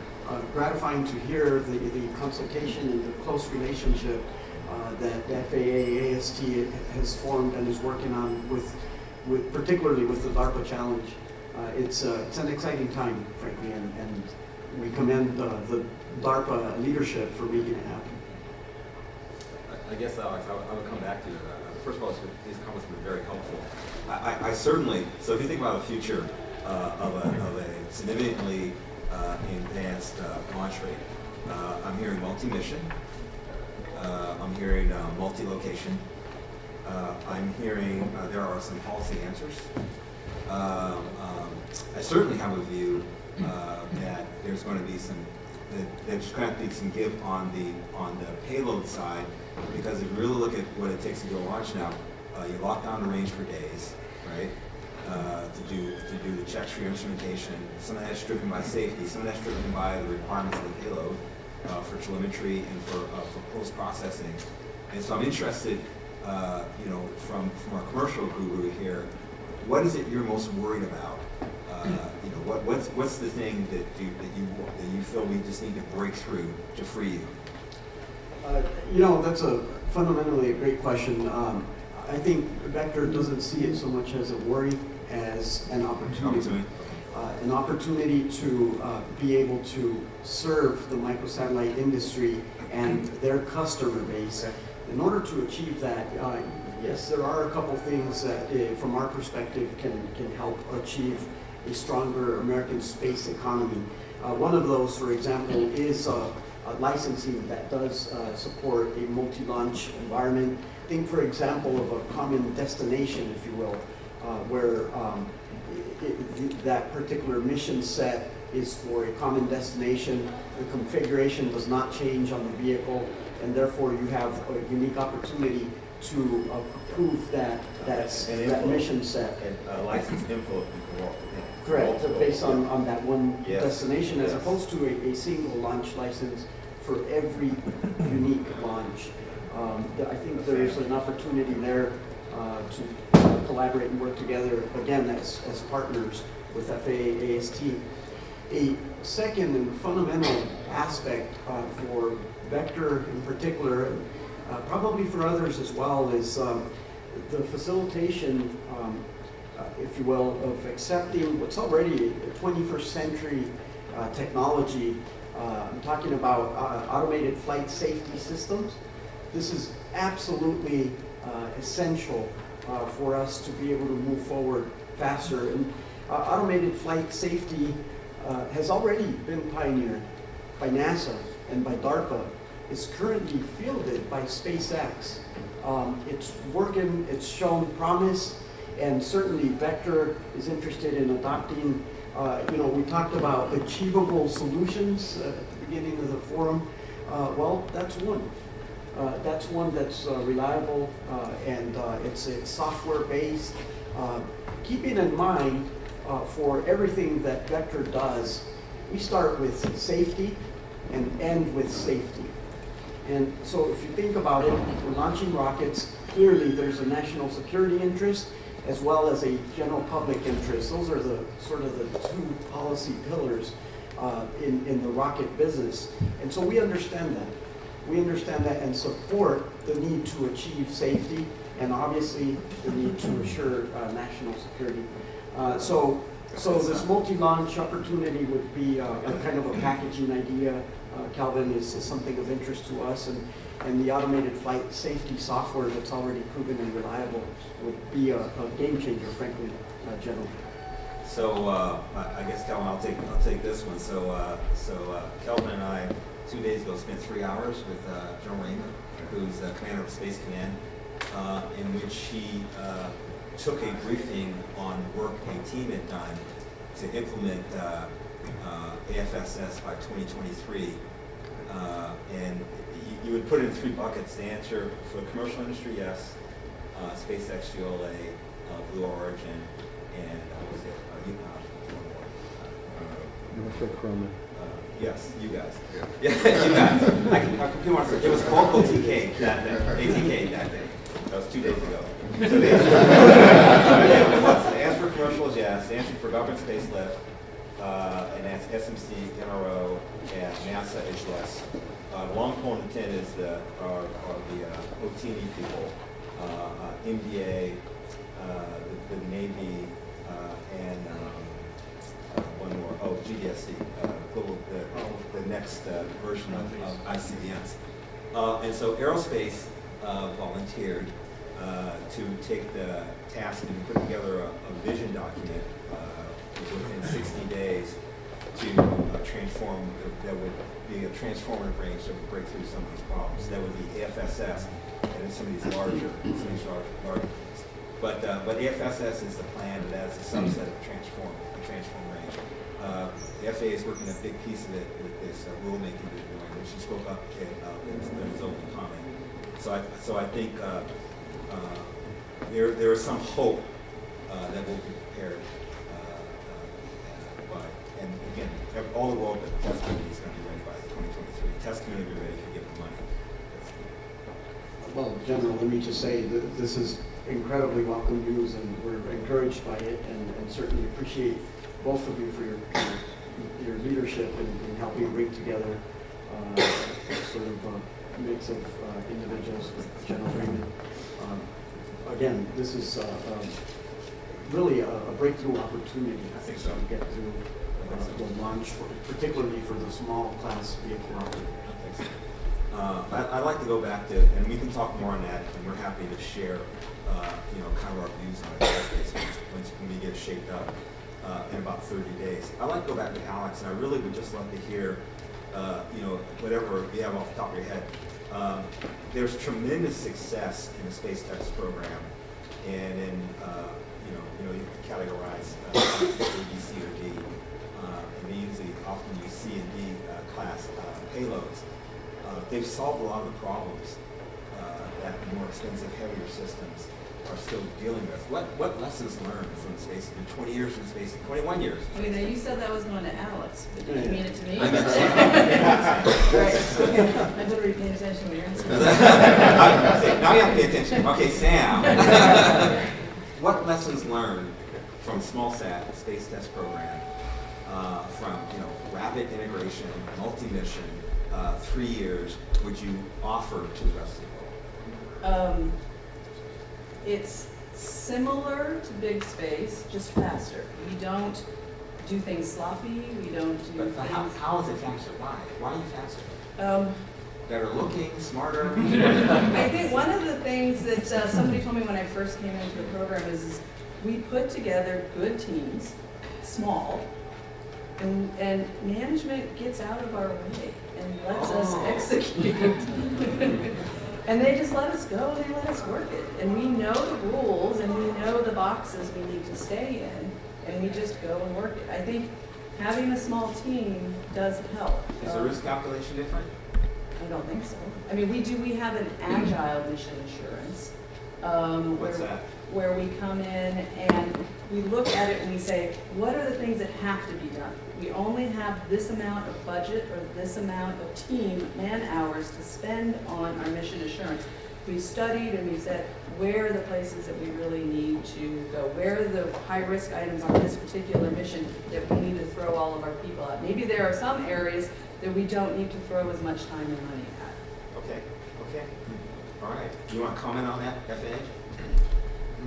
gratifying to hear the, the consultation and the close relationship uh, that the FAA AST has formed and is working on with, with particularly with the DARPA challenge. Uh, it's, uh, it's an exciting time, frankly, and, and we commend uh, the DARPA leadership for making it happen. I- guess, Alex, I would, come back to you. Uh, First of all, these comments have been very helpful. I, I, I certainly, so if you think about the future uh, of, a, of a significantly uh, advanced uh, launch rate, uh, I'm hearing multi-mission, uh, I'm hearing multi-location, I'm hearing there are some policy answers. Um, um, I certainly have a view that there's going to be some, that there's going to be some give on the on the payload side, because if you really look at what it takes to a launch now, you lock down the range for days, right? Uh, to do to do the checks for your instrumentation. Some of that's driven by safety. Some of that's driven by the requirements of the payload uh, for telemetry and for uh, for post processing. And so I'm interested, uh, you know, from from our commercial guru here, what is it you're most worried about? Uh, you know, what, what's what's the thing that you that you that you feel we just need to break through to free you? You know, that's a fundamentally a great question. Um, I think Vector doesn't see it so much as a worry as an opportunity. Uh, An opportunity to uh, be able to serve the microsatellite industry and their customer base. In order to achieve that, uh, yes, there are a couple things that, uh, from our perspective, can, can help achieve a stronger American space economy. Uh, One of those, for example, is uh, licensing that does uh, support a multi-launch environment. Think, for example, of a common destination, if you will, where um, i- i- that particular mission set is for a common destination. The configuration does not change on the vehicle, and therefore you have a unique opportunity to uh, approve that, that's, And that info. mission set. And uh, licensed info. Correct, based on, on that one Yes. destination, as opposed to a, a single launch license for every unique launch. Um, th- I think there's an opportunity there uh, to collaborate and work together, again, as, as partners with FAA, AST. A second and fundamental aspect uh, for Vector in particular, uh, probably for others as well, is um, the facilitation, um, uh, if you will, of accepting what's already a 21st century uh, technology. I'm talking about automated flight safety systems. This is absolutely essential uh, for us to be able to move forward faster. And uh, automated flight safety uh, has already been pioneered by NASA and by DARPA. It's currently fielded by SpaceX. Um, it's working, it's shown promise, and certainly Vector is interested in adopting, uh, you know, we talked about achievable solutions uh, at the beginning of the forum. Uh, well, that's one. Uh, that's one that's uh, reliable uh, and uh, it's, it's software based. Uh, keeping in mind for everything that Vector does, we start with safety and end with safety. And so if you think about it, we're launching rockets. Clearly, there's a national security interest as well as a general public interest. Those are the sort of the two policy pillars uh, in, in the rocket business. And so we understand that. We understand that and support the need to achieve safety and obviously the need to assure uh, national security. Uh, so, so this multi-launch opportunity would be uh, a kind of a packaging idea. Uh, Kelvin is, is something of interest to us, and, and the automated flight safety software that's already proven and reliable would be a, a game changer, frankly, uh, General. So uh, I guess Kelvin, I'll take I'll take this one. So uh, so Kelvin and I two days ago spent three hours with uh, General Raymond, who's the commander of Space Command, uh, in which he uh, took a briefing on work a team had done to implement uh, uh, AFSS by 2023. Uh, and you, would put it in three buckets. The answer for the commercial industry, yes. Uh, SpaceX, ULA, uh, Blue Origin, and uh, what was it? Uh, you, uh, more. Northrop Grumman. Yes, you guys. Yeah, you guys. I can, I can, want to- it was called OTK that day, ATK that day. That was two days ago. So the answer, it was, the answer for commercial is yes, the answer for government space lift, uh, and that's SMC, NRO, and NASA HLS. Uh, long pole in the tent is the, are, are the uh, OT&E people, uh, uh, MDA, uh, the, the Navy, uh, and, uh, one more, oh, GDSC, uh, global, the, the next uh, version of, of ICBMs. Uh, and so aerospace volunteered to take the task and put together a, a vision document within 60 days to uh, transform, that would be a transformative range that would break through some of these problems. That would be AFSS and some of these larger, some of these larger, larger things. But, uh, but AFSS is the plan that adds a subset of transform, the transform range. Uh, the FAA is working a big piece of it with this uh, rulemaking they're doing, which you spoke up in, uh, in comment. So I, so I think uh, uh, there, there is some hope uh, that we'll be prepared uh, by, and again, all the world, but the test committee is going to be ready by 2023. The Test committee will be ready for giving money. Well, General, let me just say that this is incredibly welcome news, and we're encouraged by it, and, and certainly appreciate both of you for your, your leadership in helping bring together uh, sort of a mix of uh, individuals General Raymond. Um, Again, this is uh, um, really a a breakthrough opportunity. I think so. To get to uh, the launch, for- particularly for the small class vehicle operator. Uh, I- I'd like to go back to, and we can talk more on that, and we're happy to share, uh, you know, kind of our views on it once we get shaped up uh, in about 30 days. I'd like to go back to Alex, and I really would just love to hear, uh, you know, whatever you have off the top of your head. Um, There's tremendous success in the Space Test program, and in, uh, you know, you know, you can categorize uh, A, B, C, or D. Uh, and they usually often use C and D uh, class payloads. They've solved a lot of the problems that more expensive, heavier systems are still dealing with. What, what lessons learned from space, in 20 years from space, 21 years? I mean, you said that was going to Alex, but did you mean it to me? I meant Right, okay. I better be paying attention when you're answering. now you have to pay attention. Okay, Sam. what lessons learned from SmallSat Space Test Program uh, from you know rapid integration, multi-mission, uh, three years would you offer to the rest of the world? Um, it's similar to big space, just faster. We don't do things sloppy. We don't do But, but how, things. how is it faster? Why? Why are you faster? Um, Better looking, smarter? I think one of the things that uh, somebody told me when I first came into the program is, is we put together good teams, small, and, and management gets out of our way and lets us Oh. execute. and they just let us go they let us work it. And we know the rules and we know the boxes we need to stay in, and we just go and work it. I think having a small team does help. Is the Um, risk calculation different? I don't think so. I mean, we do, we have an agile mission assurance. Um, What's where- that? Where we come in and we look at it and we say, what are the things that have to be done? We only have this amount of budget or this amount of team man hours to spend on our mission assurance. We've studied and we've said, where are the places that we really need to go? Where are the high-risk items on this particular mission that we need to throw all of our people at? Maybe there are some areas that we don't need to throw as much time and money at. Okay. All right. Do you want to comment on that, FAA?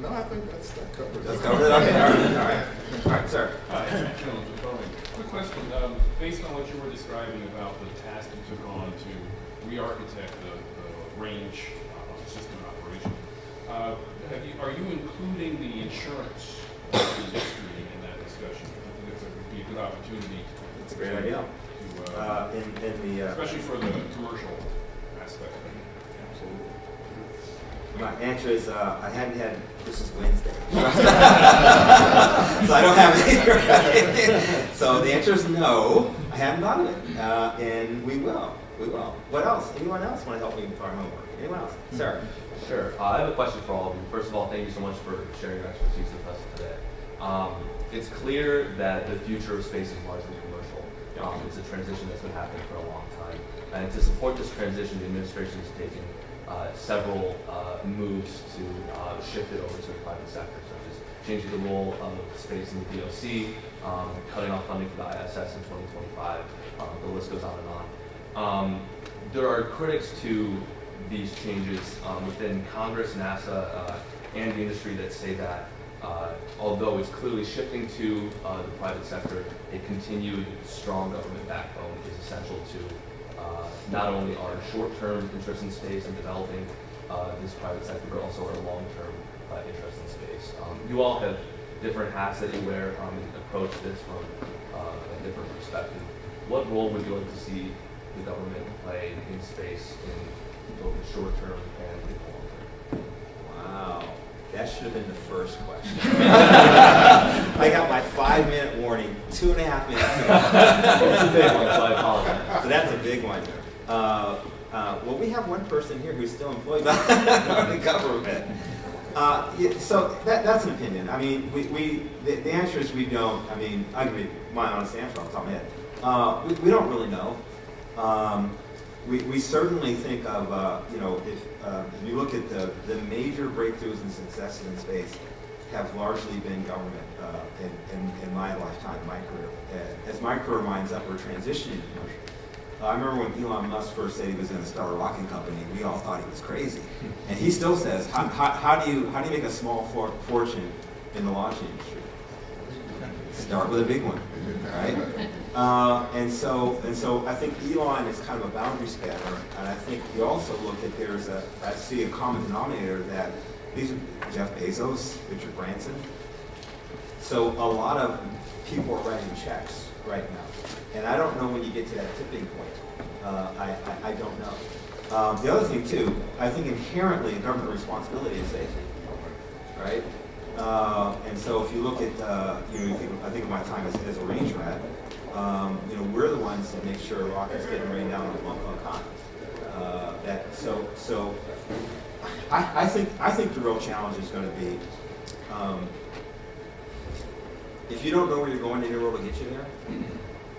No, I think that's, that covers it. That's covered it? Okay, all right, all right. All right, sir. Hi, Matt Jones with Boeing. Quick question, um, based on what you were describing about the task you took on to re-architect the, the range uh, of the system operation, uh, have you, are you including the insurance industry in that discussion? I think it's a, would be a good opportunity. That's a great idea. To, uh, Uh, in, in the, uh, especially for the commercial aspect of it. Absolutely. My answer is, uh, I haven't had, this is Wednesday. So I don't have any. So the answer is no, I haven't of it. Uh, and we will, we will. What else? Anyone else want to help me with our homework? Anyone else? Sir? Sure. Uh, I have a question for all of you. First of all, thank you so much for sharing your expertise with us today. Um, it's clear that the future of space is largely commercial. Um, it's a transition that's been happening for a long time. And to support this transition, the administration has taken uh, several uh, moves to uh, shift it over to the private sector, such as changing the role of space in the DOC, um, cutting off funding for the ISS in 2025. Um, the list goes on and on. Um, there are critics to these changes um, within Congress, NASA, uh, and the industry that say that uh, although it's clearly shifting to uh, the private sector, a continued strong government backbone is essential to uh, not only our short-term interest in space and developing uh, this private sector, but also our long-term uh, interest in space. Um, you all have different hats that you wear um, and approach this from uh, a different perspective. What role would you like to see the government play in space in both the short term and the long term? Wow, that should have been the first question. I got my five minute warning two and a half minutes ago. It's a big one, so I apologize. So that's a big one. Uh, uh, well, we have one person here who's still employed by the government. Uh, yeah, so that, that's an opinion. I mean, we, we the, the answer is we don't. I mean, I give you my honest answer off the top of my head. Uh, we, we don't really know. Um, we, we certainly think of, uh, you know, if, uh, if you look at the, the major breakthroughs and successes in space have largely been government uh, in, in, in my lifetime, my career. As my career winds up, we're transitioning to commercial. Uh, I remember when Elon Musk first said he was going to start a rocket company, we all thought he was crazy. And he still says, how, how, how, do, you, how do you make a small for, fortune in the launch industry? Start with a big one, right? Uh, and so, and so, I think Elon is kind of a boundary spanner, and I think you also look at there's a, I see a common denominator that these are Jeff Bezos, Richard Branson. So a lot of people are writing checks right now, and I don't know when you get to that tipping point. Uh, I, I, I don't know. Um, the other thing too, I think inherently government responsibility is safety, right? Uh, and so if you look at, uh, you know, you think, I think of my time as, as a range rat, um, you know, we're the ones that make sure rockets getting rained down on Mont Khan. Uh, that, so, so I, I think, I think the real challenge is gonna be, um, if you don't know where you're going, anywhere will get you there.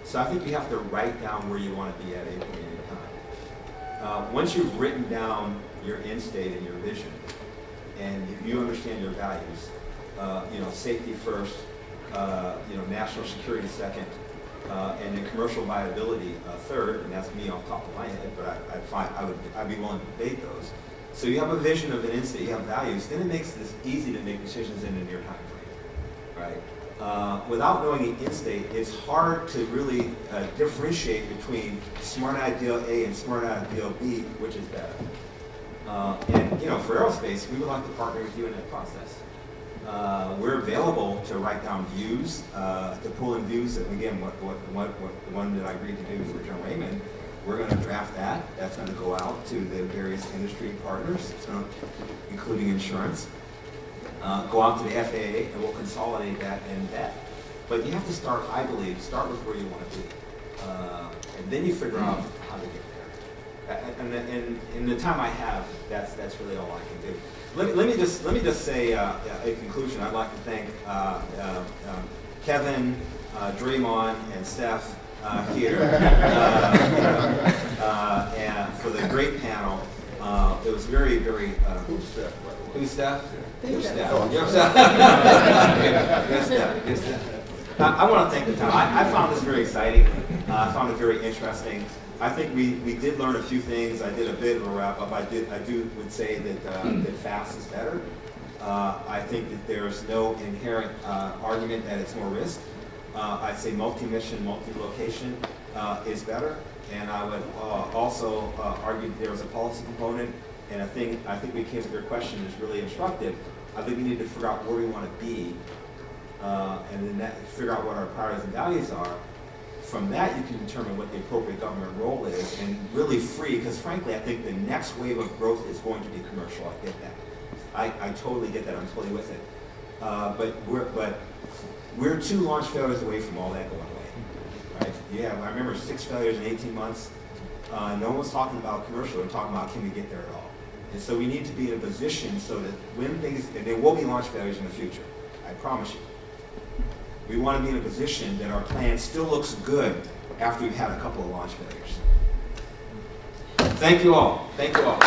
So I think you have to write down where you want to be at any point in time. Uh, once you've written down your end state and your vision, and you understand your values, uh, you know, safety first, uh, you know, national security second, uh, and then commercial viability uh, third, and that's me off top of my head, but I, I'd find, I would, I'd be willing to debate those. So you have a vision of an end you have values, then it makes this easy to make decisions in a near time frame, right? Uh, without knowing the end state, it's hard to really uh, differentiate between smart ideal A and smart ideal B, which is better. Uh, and you know, for aerospace, we would like to partner with you in that process. Uh, we're available to write down views, uh, to pull in views. And again, what, what, what, what the one that I agreed to do for John Raymond, we're going to draft that. That's going to go out to the various industry partners, so, including insurance. Uh, go out to the FAA, and we'll consolidate that and that. But you have to start, I believe, start with where you want to be, uh, and then you figure out how to get there. And, and, and in the time I have, that's that's really all I can do. Let me, let me just let me just say uh, in conclusion, I'd like to thank uh, uh, um, Kevin, uh, Draymond, and Steph uh, here uh, uh, and for the great panel. Uh, it was very, very. Uh, Who's Steph? Who's Steph? Who's Steph? You're Steph. Good Steph. Good Steph. I, I want to thank the town. I, I found this very exciting. Uh, I found it very interesting. I think we, we did learn a few things. I did a bit of a wrap up. I did I do would say that uh, that fast is better. Uh, I think that there's no inherent uh, argument that it's more risk. Uh, I'd say multi-mission, multi-location uh, is better. And I would uh, also uh, argue that there was a policy component. And I think I think we came to your question is really instructive. I think we need to figure out where we want to be, uh, and then that, figure out what our priorities and values are. From that, you can determine what the appropriate government role is, and really free. Because frankly, I think the next wave of growth is going to be commercial. I get that. I, I totally get that. I'm totally with it. Uh, but we're but we're two launch failures away from all that going away. Right? Yeah, I remember six failures in 18 months. Uh, no one was talking about commercial. They're talking about can we get there at all. And so we need to be in a position so that when things, and there will be launch failures in the future, I promise you. We want to be in a position that our plan still looks good after we've had a couple of launch failures. Thank you all. Thank you all.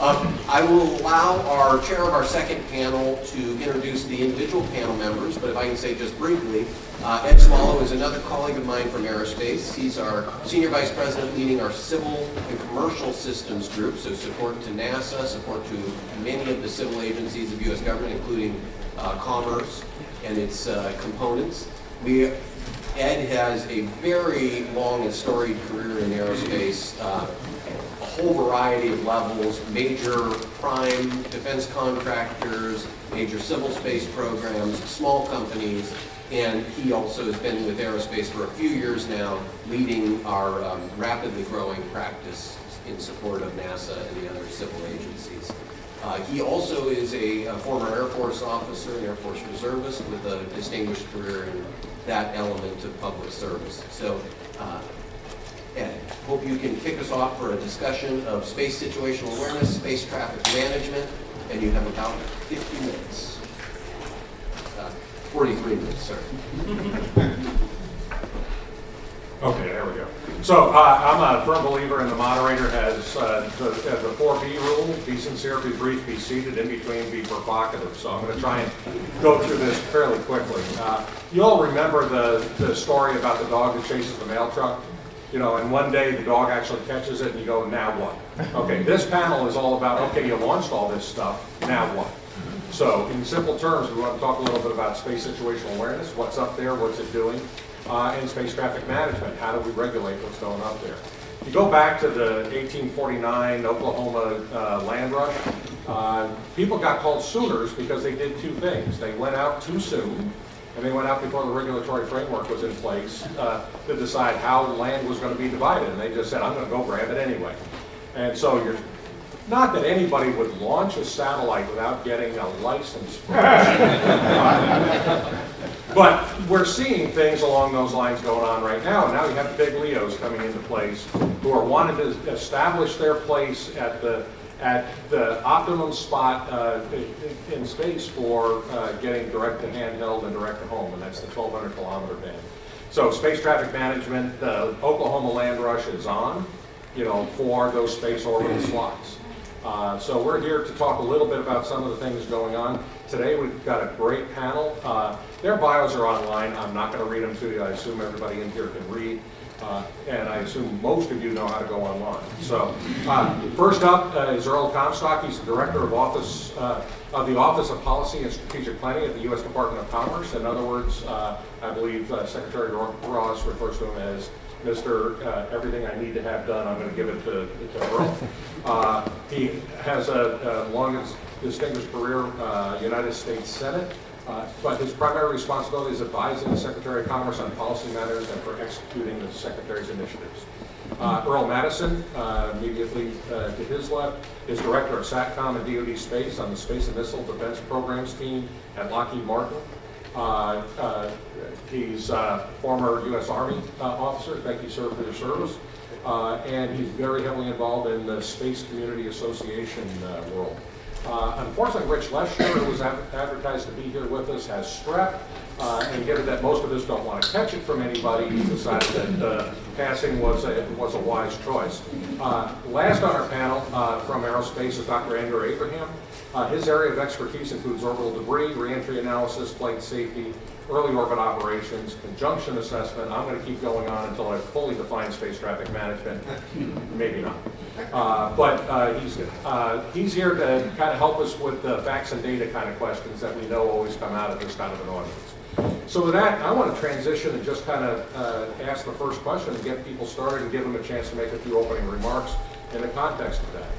Um, I will allow our chair of our second panel to introduce the individual panel members, but if I can say just briefly, uh, Ed Swallow is another colleague of mine from aerospace. He's our senior vice president leading our civil and commercial systems group, so support to NASA, support to many of the civil agencies of U.S. government, including uh, commerce and its uh, components. We Ed has a very long and storied career in aerospace, uh, a whole variety of levels, major prime defense contractors, major civil space programs, small companies, and he also has been with aerospace for a few years now, leading our um, rapidly growing practice in support of NASA and the other civil agencies. Uh, he also is a, a former Air Force officer, an Air Force reservist with a distinguished career in that element of public service. So, uh, Ed, hope you can kick us off for a discussion of space situational awareness, space traffic management, and you have about 50 minutes. Uh, 43 minutes, sorry. Okay, there we go. So uh, I'm a firm believer in the moderator has uh, the, the 4B rule, be sincere, be brief, be seated, in between, be provocative. So I'm going to try and go through this fairly quickly. Uh, you all remember the, the story about the dog that chases the mail truck? You know, and one day the dog actually catches it and you go, now what? Okay, this panel is all about, okay, you launched all this stuff, now what? So in simple terms, we want to talk a little bit about space situational awareness, what's up there, what's it doing, uh, and space traffic management, how do we regulate what's going up there. You go back to the 1849 Oklahoma uh, land rush, uh, people got called Sooners because they did two things. They went out too soon, and they went out before the regulatory framework was in place uh, to decide how the land was going to be divided. And they just said, I'm going to go grab it anyway. And so you're, not that anybody would launch a satellite without getting a license. But we're seeing things along those lines going on right now. Now you have big Leos coming into place who are wanting to establish their place at the at the optimum spot uh, in, space for uh, getting direct to handheld and direct to home, and that's the 1,200 kilometer band. So space traffic management, the Oklahoma land rush is on, you know, for those space orbital slots. Uh, so we're here to talk a little bit about some of the things going on. Today we've got a great panel. Uh, their bios are online. I'm not going to read them to you. I assume everybody in here can read. Uh, and I assume most of you know how to go online. So, uh, first up uh, is Earl Comstock. He's the director of office uh, of the Office of Policy and Strategic Planning at the U.S. Department of Commerce. In other words, uh, I believe uh, Secretary Ross refers to him as Mr. Everything I Need to Have Done. I'm going to give it to, to Earl. he has a, a long distinguished career, United States Senate. Uh, but his primary responsibility is advising the Secretary of Commerce on policy matters and for executing the Secretary's initiatives. Uh, Earl Madison, uh, immediately uh, to his left, is Director of SATCOM and DoD Space on the Space and Missile Defense Programs team at Lockheed Martin. Uh, he's a former U.S. Army officer. Thank you, sir, for your service. and he's very heavily involved in the Space Community Association world. Uh, unfortunately, Rich Lesher, who was advertised to be here with us, has strep. Uh, and given that most of us don't want to catch it from anybody, he decided that uh, passing was a, was a wise choice. Uh, last on our panel uh, from aerospace is Dr. Andrew Abraham. Uh, his area of expertise includes orbital debris, reentry analysis, flight safety, early orbit operations, conjunction assessment. I'm going to keep going on until I fully define space traffic management. Maybe not. Uh, but uh, he's, uh, he's here to kind of help us with the facts and data kind of questions that we know always come out of this kind of an audience. So with that, I want to transition and just kind of uh, ask the first question and get people started and give them a chance to make a few opening remarks in the context of that.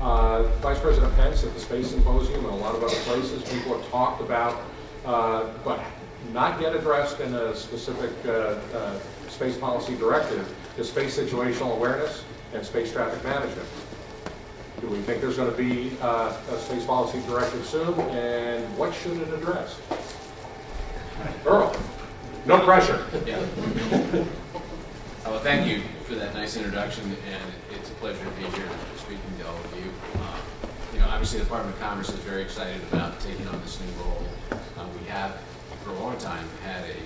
Uh, Vice President Pence at the Space Symposium and a lot of other places, people have talked about, uh, but not yet addressed in a specific uh, uh, space policy directive, is space situational awareness and space traffic management. Do we think there's going to be uh, a space policy directive soon, and what should it address? Earl, no pressure. Yeah. well, thank you for that nice introduction, and it's a pleasure to be here speaking to all of you. Uh, you know, obviously, the Department of Commerce is very excited about taking on this new role. Uh, we have for a long time had a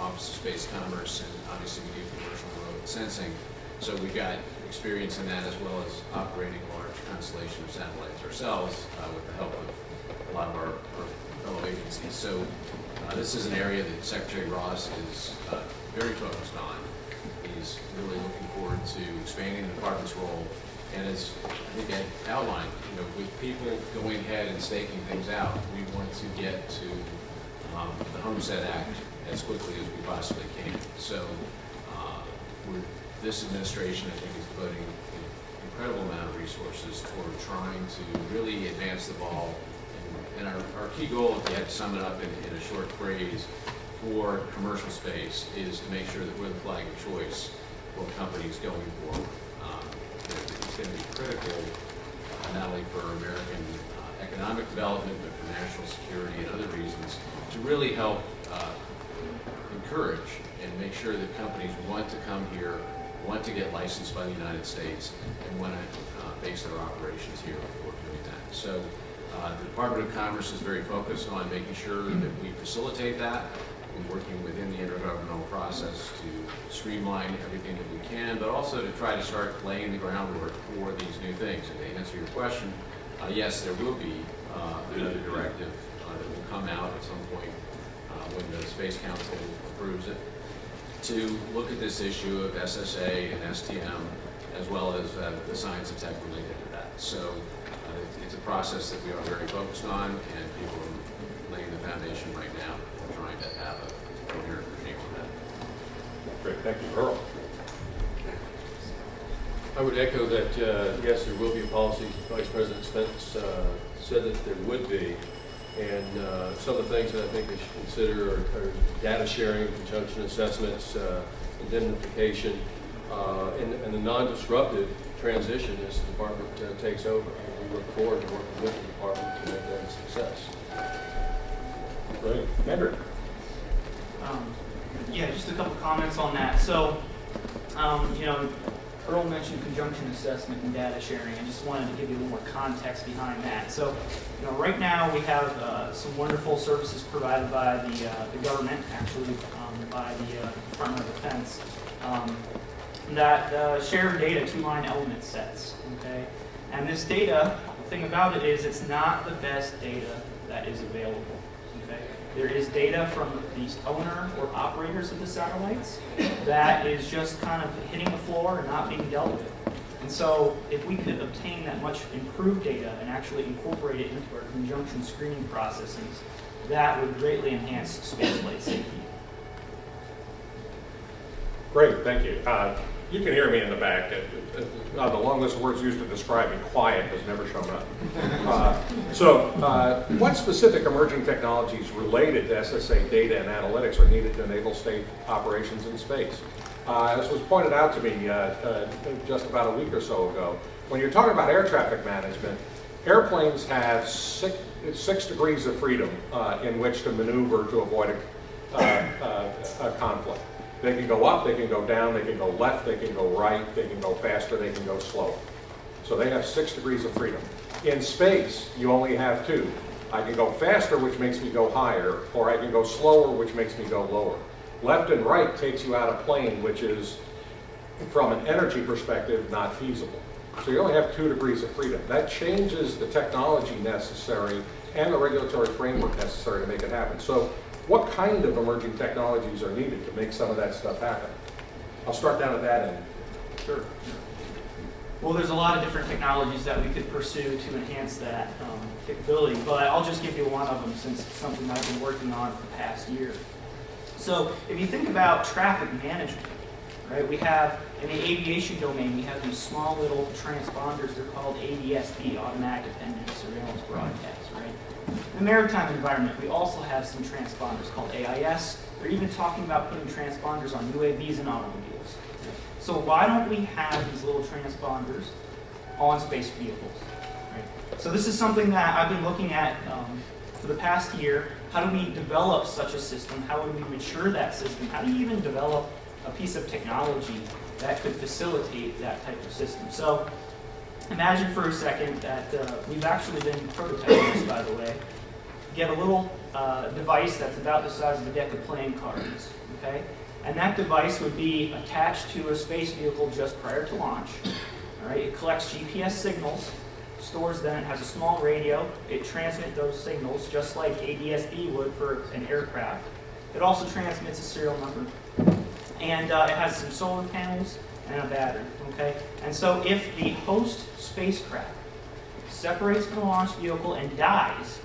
Office of Space Commerce, and obviously we do commercial remote sensing. So we've got experience in that as well as operating a large constellation of satellites ourselves uh, with the help of a lot of our, our fellow agencies. So uh, this is an area that Secretary Ross is uh, very focused on. He's really looking forward to expanding the department's role. And as I think Ed outlined, you know, with people going ahead and staking things out, we want to get to um, the Homestead Act as quickly as we possibly can. So uh, this administration, I think, is putting an incredible amount of resources toward trying to really advance the ball. And, and our, our, key goal, if you had to sum it up in, in a short phrase, for commercial space is to make sure that we're the flag of choice for companies going forward. Um, it's going to be critical uh, not only for American uh, economic development, but for national security and other reasons to really help uh, encourage and make sure that companies want to come here, want to get licensed by the United States, and want to uh, base their operations here before doing that. So uh, the Department of Commerce is very focused on making sure that we facilitate that. We're working within the intergovernmental process to streamline everything that we can, but also to try to start laying the groundwork for these new things. And to answer your question, uh, yes, there will be uh, another directive come out at some point uh, when the Space Council approves it, to look at this issue of SSA and STM, as well as uh, the science and tech related to that. So uh, it's a process that we are very focused on, and people are laying the foundation right now trying to have a coherent regime on that. Great, thank you. Earl. I would echo that, uh, yes, there will be a policy. Vice President Pence uh, said that there would be. And uh, some of the things that I think we should consider are, are data sharing, conjunction assessments, uh, indemnification, uh, and, and, the non-disruptive transition as the department uh, takes over. And we look forward to working with the department to make that a success. Great. Andrew. Um, yeah, just a couple comments on that. So, um, you know, Earl mentioned conjunction assessment and data sharing. I just wanted to give you a little more context behind that. So, you know, right now we have uh, some wonderful services provided by the, uh, the government, actually um, by the uh, Department of Defense, um, that uh, share data two-line element sets. Okay, and this data, the thing about it is, it's not the best data that is available. There is data from the owner or operators of the satellites that is just kind of hitting the floor and not being dealt with. And so if we could obtain that much improved data and actually incorporate it into our conjunction screening processes, that would greatly enhance spaceflight safety. Great, thank you. Uh, you can hear me in the back. Uh, uh, the long list of words used to describe me, quiet, has never shown up. Uh, so, uh, what specific emerging technologies related to SSA data and analytics are needed to enable state operations in space? Uh, as was pointed out to me uh, just about a week or so ago, when you're talking about air traffic management, airplanes have six, six degrees of freedom in which to maneuver to avoid a, a conflict. They can go up, they can go down, they can go left, they can go right, they can go faster, they can go slower. So they have six degrees of freedom. In space, you only have two. I can go faster, which makes me go higher, or I can go slower, which makes me go lower. Left and right takes you out of plane, which is, from an energy perspective, not feasible. So you only have two degrees of freedom. That changes the technology necessary and the regulatory framework necessary to make it happen. So what kind of emerging technologies are needed to make some of that stuff happen? I'll start down at that end. Sure. Well, there's a lot of different technologies that we could pursue to enhance that um, capability, but I'll just give you one of them since it's something I've been working on for the past year. So if you think about traffic management, right, we have, in the aviation domain, we have these small little transponders, they're called ADSB, Automatic Dependent Surveillance Broadcast? In the maritime environment, we also have some transponders called AIS. They're even talking about putting transponders on UAVs and automobiles. So why don't we have these little transponders on space vehicles? Right? So this is something that I've been looking at um, for the past year. How do we develop such a system? How would we mature that system? How do you even develop a piece of technology that could facilitate that type of system? So Imagine for a second that uh, we've actually been prototyping this, by the way. Get a little uh, device that's about the size of a deck of playing cards, okay? And that device would be attached to a space vehicle just prior to launch. All right, it collects GPS signals, stores them, it has a small radio. It transmits those signals just like ADSB would for an aircraft. It also transmits a serial number. And uh, it has some solar panels and a battery, okay? And so if the host spacecraft separates from the launch vehicle and dies,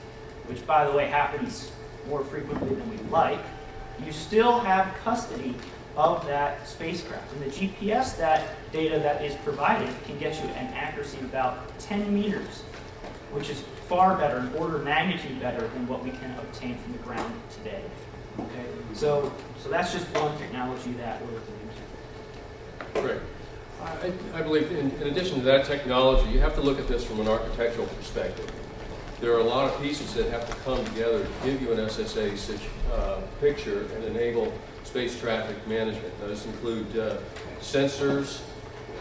which by the way happens more frequently than we like, you still have custody of that spacecraft. And the GPS that data that is provided can get you an accuracy of about 10 meters, which is far better, an order of magnitude better than what we can obtain from the ground today. Okay, so so that's just one technology that we're looking into. Great. I, I believe in, in, addition to that technology, you have to look at this from an architectural perspective. There are a lot of pieces that have to come together to give you an SSA uh, picture and enable space traffic management. Those include uh, sensors,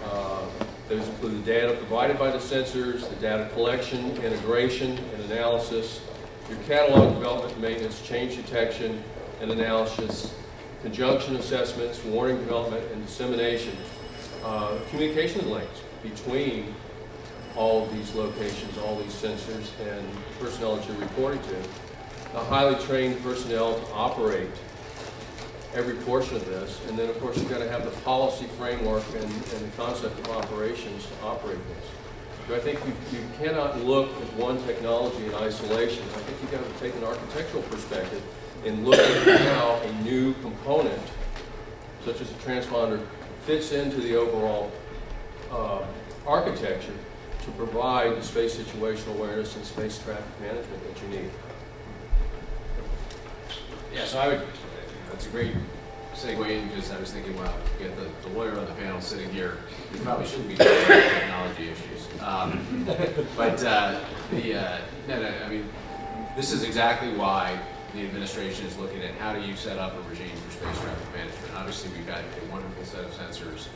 uh, those include the data provided by the sensors, the data collection, integration, and analysis, your catalog development maintenance, change detection and analysis, conjunction assessments, warning development, and dissemination uh, communication links between all of these locations, all these sensors, and personnel that you're reporting to. The highly trained personnel to operate every portion of this, and then of course you've got to have the policy framework and, and the concept of operations to operate this. So I think you, you cannot look at one technology in isolation. I think you've got to take an architectural perspective and look at how a new component, such as a transponder, fits into the overall uh, architecture to provide the space situational awareness and space traffic management that you need. Yeah, so I would, that's a great segue in because I was thinking, wow, got the, the lawyer on the panel sitting here. We probably shouldn't be talking about technology issues. Um, but uh, the, uh, no, no, I mean, this is exactly why the administration is looking at how do you set up a regime for space traffic management. Obviously, we've got a wonderful set of sensors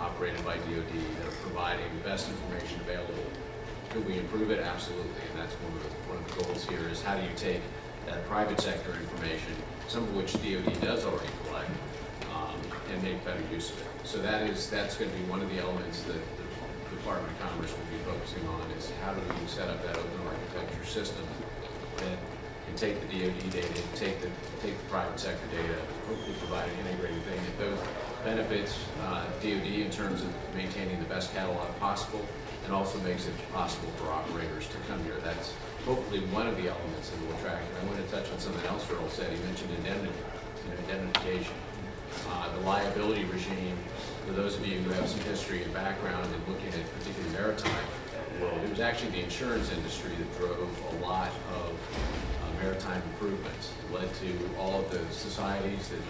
operated by DoD that are providing the best information available. Could we improve it? Absolutely, and that's one of the, one of the goals here is how do you take that private sector information, some of which DoD does already collect, um, and make better use of it. So that is, that's going to be one of the elements that the Department of Commerce will be focusing on is how do we set up that open architecture system that can take the DoD data, take the, take the private sector data, hopefully provide an integrated thing that both benefits uh, DoD in terms of maintaining the best catalog possible and also makes it possible for operators to come here. That's hopefully one of the elements that will attract. I want to touch on something else Earl said. He mentioned indemnity, know, indemnification. Uh, the liability regime, for those of you who have some history and background in looking at particularly maritime world, it was actually the insurance industry that drove a lot of uh, maritime improvements. It led to all of the societies that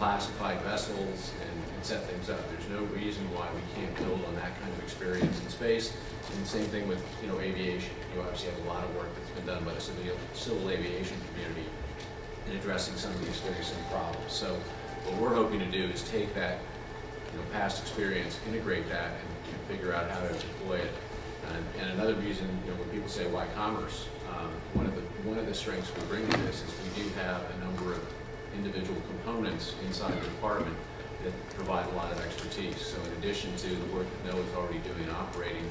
classified vessels and, and set things up. There's no reason why we can't build on that kind of experience in space. And same thing with you know aviation. You obviously have a lot of work that's been done by the civil, civil aviation community in addressing some of these very same problems. So what we're hoping to do is take that you know, past experience, integrate that, and, and figure out how to deploy it. And, and another reason, you know, when people say why commerce, um, one of the one of the strengths we bring to this is we do have a number of individual components inside the department that provide a lot of expertise. So in addition to the work that NOAA is already doing operating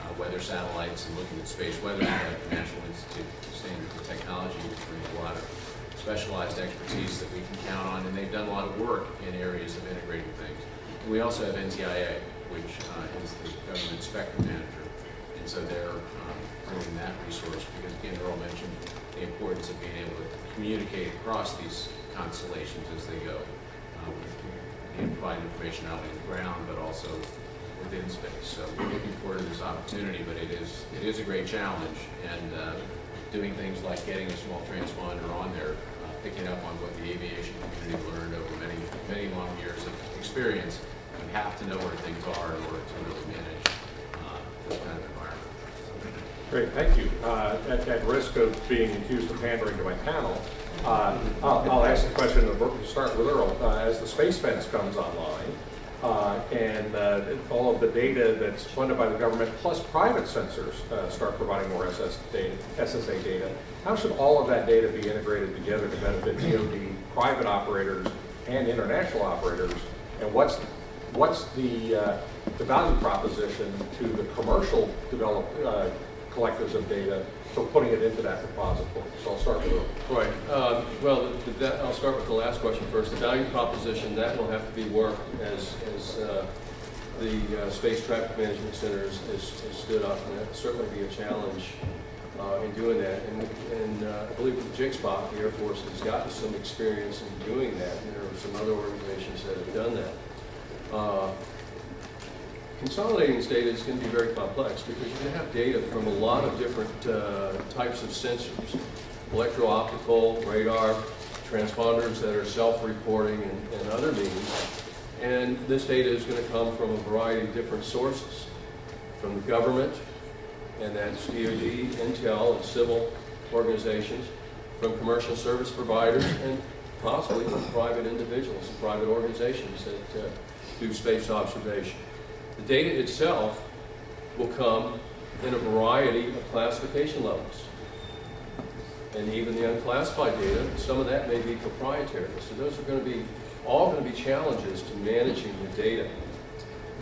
uh, weather satellites and looking at space weather, we have the National Institute of Standards and Technology, brings a lot of specialized expertise that we can count on, and they've done a lot of work in areas of integrating things. And we also have NTIA, which uh, is the government spectrum manager, and so they're um, bringing that resource because, again, Earl mentioned the importance of being able to communicate across these constellations as they go. Uh, and provide information out on the ground, but also within space. So we're looking forward to this opportunity, but it is, it is a great challenge. And uh, doing things like getting a small transponder on there, uh, picking up on what the aviation community learned over many, many long years of experience, you have to know where things are in order to really manage uh, this kind of environment. Great, thank you. Uh, At at risk of being accused of pandering to my panel, uh, I'll I'll ask the question, to start with Earl. Uh, As the space fence comes online, uh, and uh, all of the data that's funded by the government, plus private sensors uh, start providing more SS data, SSA data, how should all of that data be integrated together to benefit DoD, private operators, and international operators? And what's what's the uh, the value proposition to the commercial develop collectors of data for putting it into that repository? So I'll start with. Right. Um, Well, the- the- I'll start with the last question first. The value proposition, that will have to be worked as, as uh, the uh, Space Traffic Management Center is, is is stood up, and that'll certainly be a challenge uh, in doing that. And, and uh, I believe with JICSpOC, the Air Force has gotten some experience in doing that, and there are some other organizations that have done that. Consolidating this data is going to be very complex because you're going to have data from a lot of different uh, types of sensors, electro-optical, radar, transponders that are self-reporting and, and other means. And this data is going to come from a variety of different sources, from the government, and that's DoD, Intel, and civil organizations, from commercial service providers, and possibly from private individuals and private organizations that uh, do space observation. The data itself will come in a variety of classification levels. And even the unclassified data, some of that may be proprietary. So those are going to be all going to be challenges to managing the data.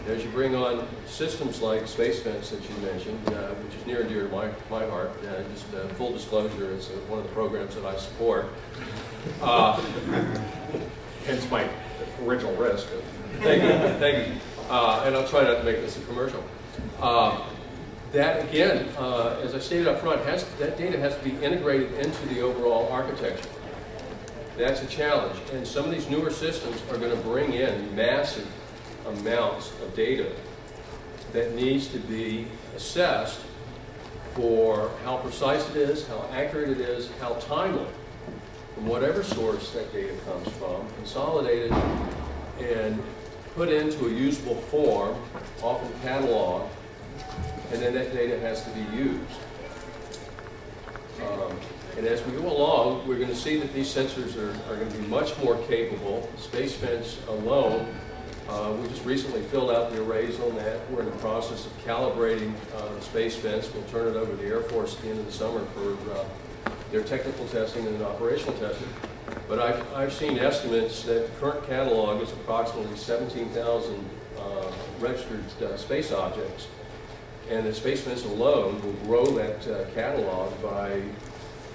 As you bring on systems like Space Fence that you mentioned, uh, which is near and dear to my, my heart, uh, just uh, full disclosure, it's uh, one of the programs that I support. Uh, Hence my original risk. Thank you, thank you. Uh, and I'll try not to make this a commercial. Uh, that again, uh, as I stated up front, has, that data has to be integrated into the overall architecture. That's a challenge. And some of these newer systems are going to bring in massive amounts of data that needs to be assessed for how precise it is, how accurate it is, how timely, from whatever source that data comes from, consolidated and put into a usable form, often cataloged, and then that data has to be used. Um, And as we go along, we're going to see that these sensors are, are going to be much more capable. Space Fence alone, uh, we just recently filled out the arrays on that. We're in the process of calibrating uh, the Space Fence. We'll turn it over to the Air Force at the end of the summer for uh, their technical testing and operational testing. But I've, I've seen estimates that the current catalog is approximately 17,000 uh, registered uh, space objects. And the Space Fence alone will grow that uh, catalog by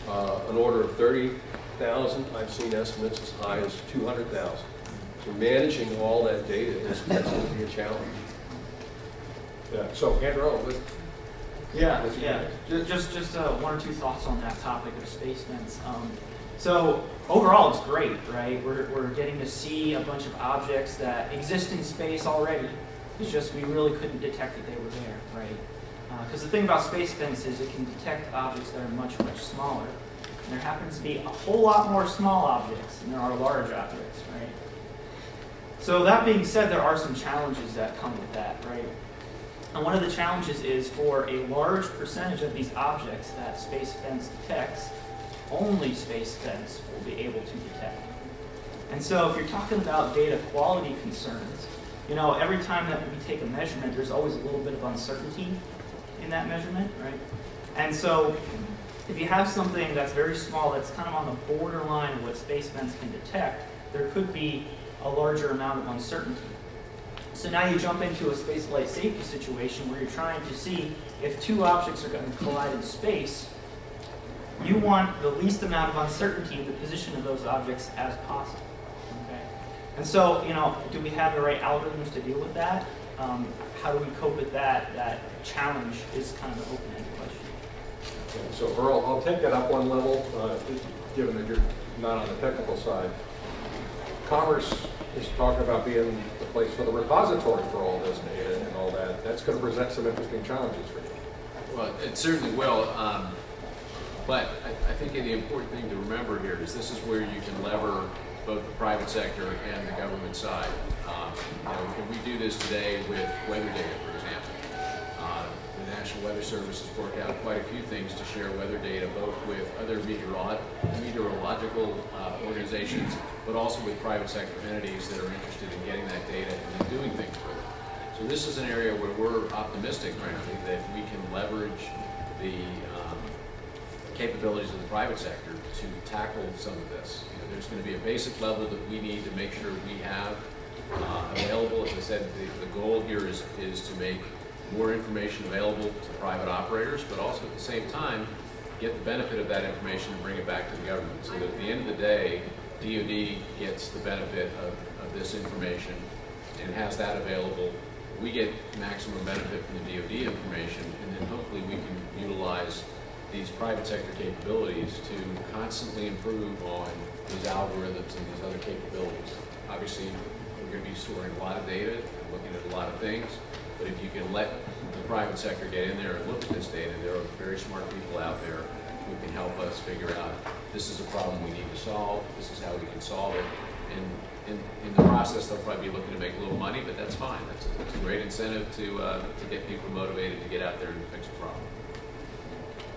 uh, an order of 30,000. I've seen estimates as high as 200,000. So managing all that data is going to be a challenge. Yeah, so Andrew, let- Yeah, yeah. Just, just uh, one or two thoughts on that topic of space fence. Um, so overall, it's great, right? We're, we're getting to see a bunch of objects that exist in space already. It's just we really couldn't detect that they were there, right? Uh, because the thing about space fence is it can detect objects that are much, much smaller. And there happens to be a whole lot more small objects than there are large objects, right? So that being said, there are some challenges that come with that, right? And one of the challenges is for a large percentage of these objects that Space Fence detects, only Space Fence will be able to detect. And so if you're talking about data quality concerns, you know, every time that we take a measurement, there's always a little bit of uncertainty in that measurement, right? And so if you have something that's very small, that's kind of on the borderline of what Space Fence can detect, there could be a larger amount of uncertainty. So now you jump into a space flight safety situation where you're trying to see if two objects are going to collide in space, you want the least amount of uncertainty in the position of those objects as possible. Okay? And so, you know, do we have the right algorithms to deal with that? Um, how do we cope with that? That challenge is kind of an open-ended question. Okay, So Earl, I'll take that up one level, uh, given that you're not on the technical side. Commerce is talking about being the place for the repository for all this data and all that. That's going to present some interesting challenges for you. Well, it certainly will. Um, but I, I think the important thing to remember here is this is where you can lever both the private sector and the government side. Um, you know, we do this today with weather data, for example. Uh, the National Weather Service has worked out quite a few things to share weather data, both with other meteorolo meteorological uh, organizations, but also with private sector entities that are interested in getting that data and doing things with it. So this is an area where we're optimistic, frankly, that we can leverage the capabilities of the private sector to tackle some of this. You know, there's going to be a basic level that we need to make sure we have uh, available. As I said, the, the goal here is, is to make more information available to private operators, but also at the same time, get the benefit of that information and bring it back to the government. So that at the end of the day, DoD gets the benefit of, of this information and has that available. We get maximum benefit from the DoD information, and then hopefully we can utilize these private sector capabilities to constantly improve on these algorithms and these other capabilities. Obviously, we're going to be storing a lot of data and looking at a lot of things, but if you can let the private sector get in there and look at this data, there are very smart people out there who can help us figure out this is a problem we need to solve, this is how we can solve it, and in, in the process, they'll probably be looking to make a little money, but that's fine. That's that's a great incentive to, uh, to get people motivated to get out there and fix a problem.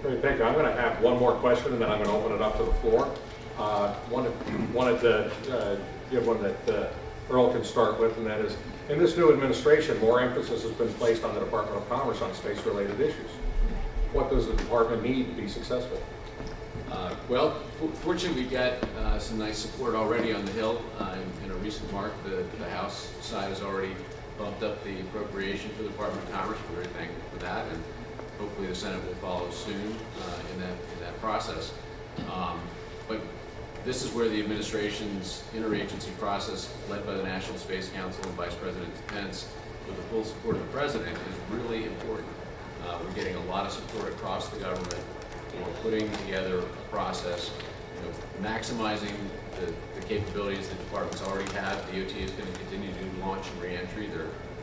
Great, thank you. I'm going to have one more question, and then I'm going to open it up to the floor. Uh, Wanted wanted to uh, give one that uh, Earl can start with, and that is, in this new administration, more emphasis has been placed on the Department of Commerce on space-related issues. What does the department need to be successful? Uh, Well, for- fortunately, we got uh, some nice support already on the Hill. Uh, In in a recent mark, the, the House side has already bumped up the appropriation for the Department of Commerce. We're very thankful for that, and hopefully the Senate will follow soon uh, in that, in that process. Um, But this is where the administration's interagency process, led by the National Space Council and Vice President Pence, with the full support of the President, is really important. Uh, We're getting a lot of support across the government for putting together a process, you know, maximizing the, the capabilities the departments already have. DOT is going to continue to do launch and reentry.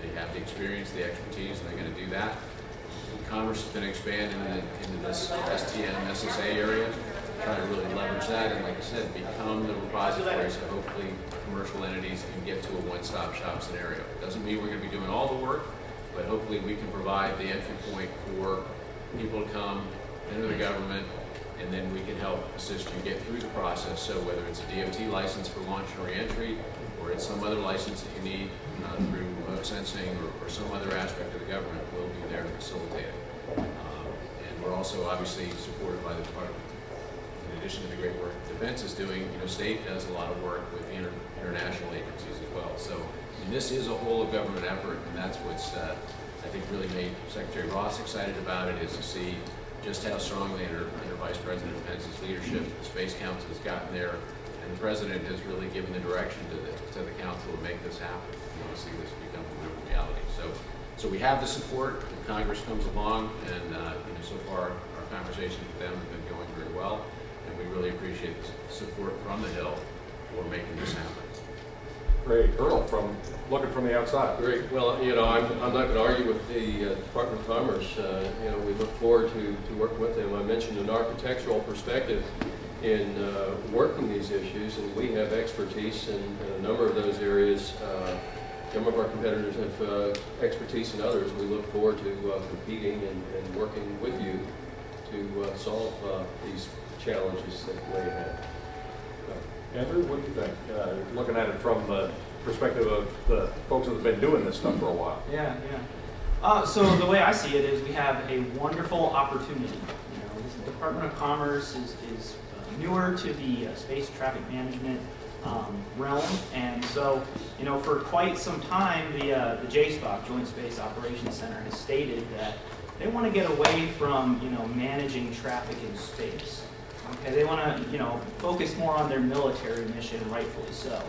They have the experience, the expertise, and they're going to do that. Commerce is going to expand into, into this STM, SSA area, try to really leverage that, and like I said, become the repository so hopefully commercial entities can get to a one-stop shop scenario. Doesn't mean we're going to be doing all the work, but hopefully we can provide the entry point for people to come into the government, and then we can help assist you get through the process. So whether it's a DOT license for launch and reentry, or it's some other license that you need uh, through remote sensing or, or some other aspect of the government, we'll be there to facilitate it. And we're also obviously supported by the Department in addition to the great work defense is doing, you know, state does a lot of work with inter international agencies as well. So this is a whole of government effort, and that's what's, uh, I think, really made Secretary Ross excited about it, is to see just how strongly under, under Vice President Pence's leadership, the Space Council has gotten there, and the President has really given the direction to the, to the Council to make this happen. We want to see this become a real reality. So, so we have the support. If Congress comes along, and uh, you know, so far our conversations with them have been going very well and we really appreciate the support from the Hill for making this happen. Great. Earl, from, looking from the outside. Great. Well, you know, I'm, I'm not going to argue with the uh, Department of Commerce. Uh, you know, we look forward to, to working with them. I mentioned an architectural perspective in uh, working these issues, and we have expertise in, in a number of those areas. Uh, some of our competitors have uh, expertise in others. We look forward to uh, competing and, and working with you to uh, solve uh, these challenges that lay ahead. Andrew, what do you think? Uh, looking at it from the perspective of the folks that have been doing this stuff for a while. Yeah, yeah. Uh, so the way I see it is we have a wonderful opportunity. You know, this Department of Commerce is, is uh, newer to the uh, space traffic management um, realm, and so you know for quite some time the uh, the JSPOC Joint Space Operations Center has stated that they want to get away from you know managing traffic in space. Okay, they want to, you know, focus more on their military mission, rightfully so.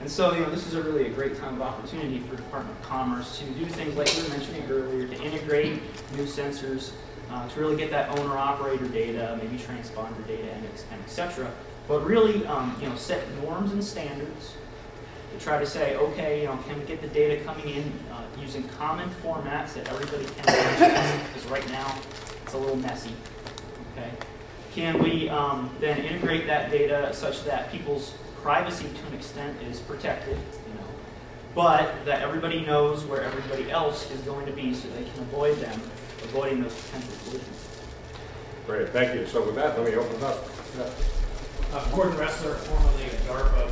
And so, you know, this is a really a great time of opportunity for Department of Commerce to do things like you were mentioning earlier, to integrate new sensors, uh, to really get that owner-operator data, maybe transponder data, and, and et cetera. But really, um, you know, set norms and standards to try to say, okay, you know, can we get the data coming in uh, using common formats that everybody can understand? Because right now, it's a little messy. Okay. Can we um, then integrate that data such that people's privacy to an extent is protected, you know, but that everybody knows where everybody else is going to be so they can avoid them, avoiding those potential collisions. Great, thank you. So with that, let me open it up. Yeah. Uh, Gordon Roesler, formerly at DARPA.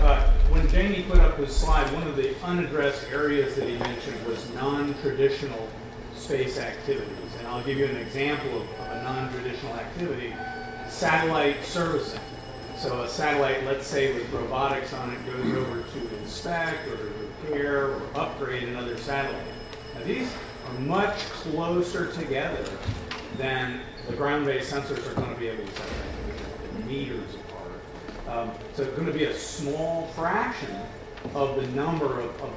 Uh, when Jamie put up his slide, one of the unaddressed areas that he mentioned was non-traditional space activities. And I'll give you an example of, of a non-traditional activity, satellite servicing. So a satellite, let's say with robotics on it, goes over to inspect or to repair or upgrade another satellite. Now these are much closer together than the ground-based sensors are going to be able to separate meters. Um, so it's going to be a small fraction of the number of, of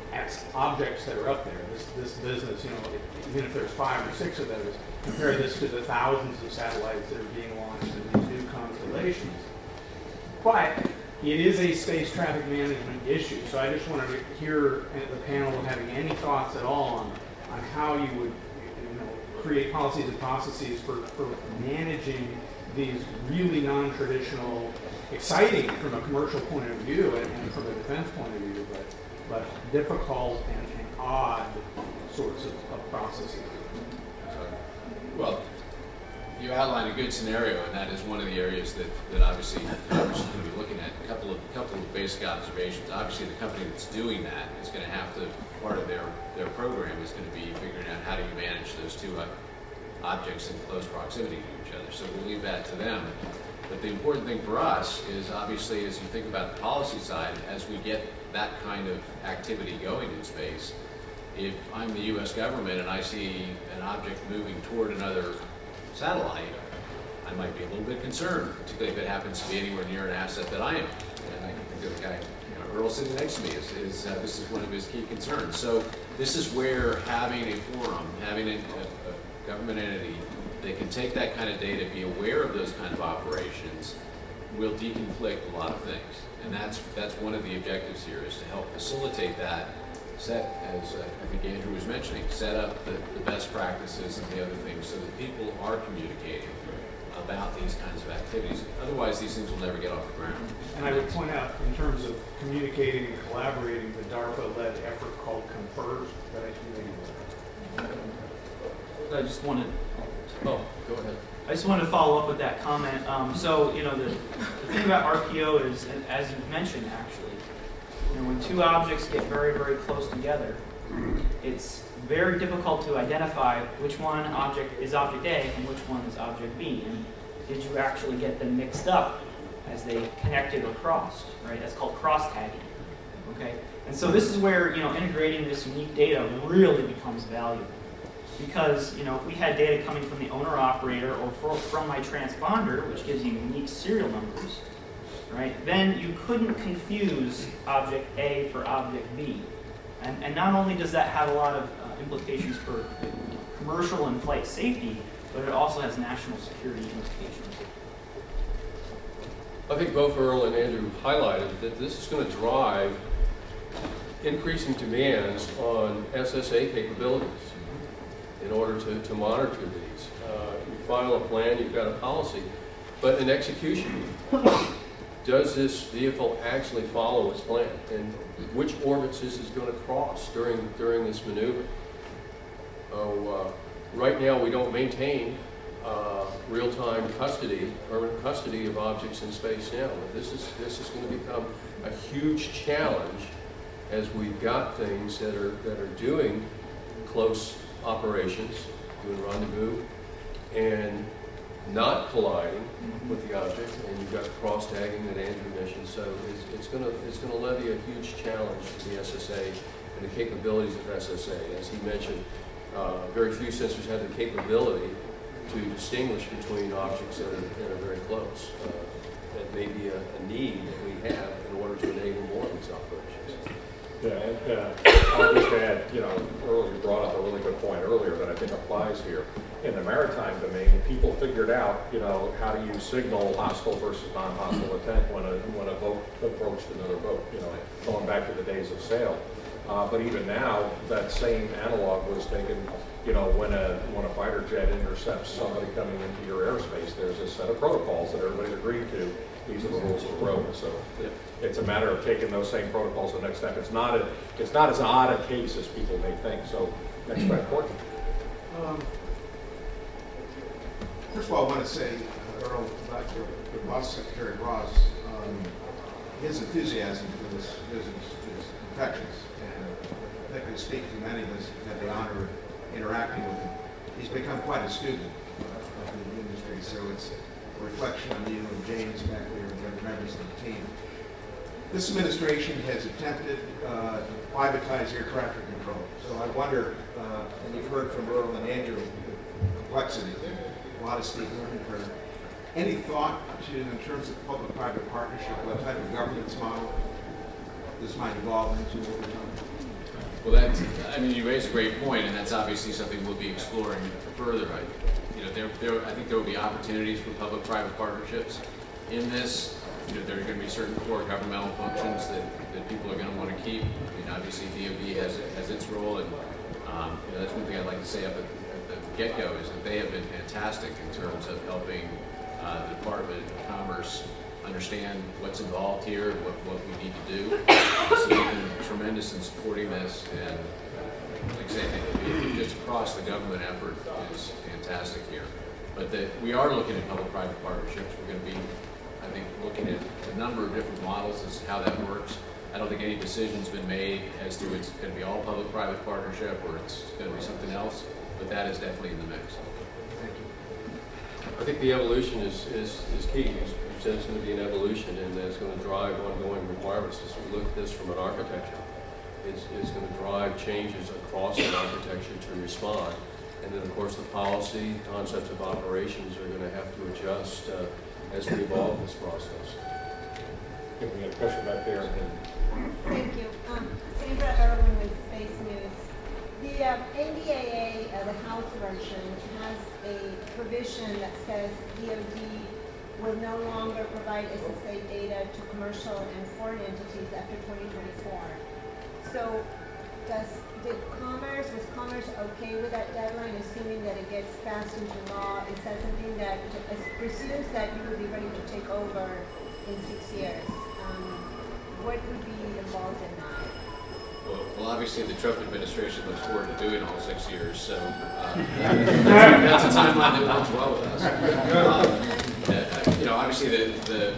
objects that are up there. This, this business, you know, even if there's five or six of those, compare this to the thousands of satellites that are being launched in these new constellations. But it is a space traffic management issue. So I just wanted to hear the panel having any thoughts at all on, on how you would you know, create policies and processes for, for managing these really non-traditional, exciting from a commercial point of view and, and from a defense point of view, but, but difficult and, and odd sorts of, of processes. Well, you outlined a good scenario, and that is one of the areas that, that obviously Congress is going to be looking at. A couple of couple of basic observations. Obviously, the company that's doing that is going to have to part of their their program is going to be figuring out how do you manage those two uh, objects in close proximity to each other. So we'll leave that to them. But the important thing for us is obviously as you think about the policy side, as we get that kind of activity going in space, if I'm the U.S. government and I see an object moving toward another satellite, I might be a little bit concerned, particularly if it happens to be anywhere near an asset that I am. And I think the guy, you know, Earl sitting next to me is, is uh, this is one of his key concerns. So this is where having a forum, having a, a, a government entity that can take that kind of data, be aware of those kind of operations, will deconflict a lot of things. And that's, that's one of the objectives here is to help facilitate that set, as uh, I think Andrew was mentioning, set up the, the best practices and the other things so that people are communicating about these kinds of activities. Otherwise, these things will never get off the ground. And I would point out, in terms of communicating and collaborating, the DARPA-led effort called CONFERS that I think I just wanted to Oh, go ahead. I just wanted to follow up with that comment. Um, so, you know, the, the thing about RPO is, as you mentioned, actually, you know, when two objects get very, very close together, it's very difficult to identify which one object is object A and which one is object B. And did you actually get them mixed up as they connected or crossed, right? That's called cross-tagging, okay? And so this is where, you know, integrating this unique data really becomes valuable. Because, you know, if we had data coming from the owner-operator or for, from my transponder, which gives you unique serial numbers, right, then you couldn't confuse object A for object B. And, and not only does that have a lot of uh, implications for commercial and flight safety, but it also has national security implications. I think both Earl and Andrew highlighted that this is going to drive increasing demands on SSA capabilities in order to, to monitor these. Uh, you file a plan, you've got a policy, but in execution, does this vehicle actually follow its plan? And which orbits is it going to cross during, during this maneuver? Oh, uh, right now, we don't maintain uh, real-time custody, permanent custody of objects in space now. This is, this is going to become a huge challenge as we've got things that are, that are doing close operations, doing rendezvous, and not colliding with the object, and you've got cross-tagging that Andrew mentioned. So it's, it's going to it's going to levy a huge challenge to the SSA and the capabilities of SSA. As he mentioned, uh, very few sensors have the capability to distinguish between objects that are, that are very close. Uh, that may be a, a need that we have in order to enable more of these operations. Yeah, and uh, I'll just add, you know, earlier you brought up a really good point earlier that I think applies here. In the maritime domain, people figured out, you know, how to use signal hostile versus non-hostile intent when a when a boat approached another boat. You know, going back to the days of sail. Uh, but even now, that same analog was taken. You know, when a when a fighter jet intercepts somebody coming into your airspace, there's a set of protocols that everybody's agreed to. These are the rules of the road. So it, it's a matter of taking those same protocols the next step. It's not a, it's not as odd a case as people may think. So next Courtney. Um, First of all, I want to say, uh, Earl, your, your boss, Secretary Ross, um, his enthusiasm for this business is infectious. And I think I speak for many of us who had the honor of interacting with him. He's become quite a student uh, of the industry, so it's a reflection on you and James back there and the members of the team. This administration has attempted uh, to privatize air traffic control. So I wonder, uh, and you've heard from Earl and Andrew, the complexity, a lot of steep learning. Any thought to, in terms of public-private partnership, what type of governance model this might evolve into over time? Well, that's, I mean, you raise a great point, and that's obviously something we'll be exploring further. I, you know, there, there, I think there will be opportunities for public-private partnerships in this. You know, there are going to be certain core governmental functions that, that people are going to want to keep. I mean, obviously, DoD has, has its role, and um, you know, that's one thing I'd like to say up at, at the get-go is that they have been fantastic in terms of helping uh, the Department of Commerce understand what's involved here, what, what we need to do. So they've been tremendous in supporting this, and like I say, just across the government effort is fantastic here. But we are looking at public-private partnerships. We're going to be, I think, looking at a number of different models as to how that works. I don't think any decision's been made as to it's going to be all public-private partnership or it's going to be something else, but that is definitely in the mix. Thank you. I think the evolution is, is, is key. You said it's going to be an evolution and that it's going to drive ongoing requirements. As we look at this from an architecture, it's, it's going to drive changes across the architecture to respond. And then, of course, the policy, concepts of operations are going to have to adjust uh, as we evolve this process. Give me a question back there. Thank you. Um, Sandra Erwin with Space News. The uh, NDAA, uh, the House version, has a provision that says DoD will no longer provide SSA data to commercial and foreign entities after 2024. So does, did Commerce, was Commerce okay with that deadline, assuming that it gets passed into law? Is that something that uh, presumes that you would be ready to take over in six years? Um, what would be involved in that? Well, well, obviously, the Trump administration looks forward to doing all six years, so uh, that's a timeline that works well with us. Um, uh, You know, obviously, the, the,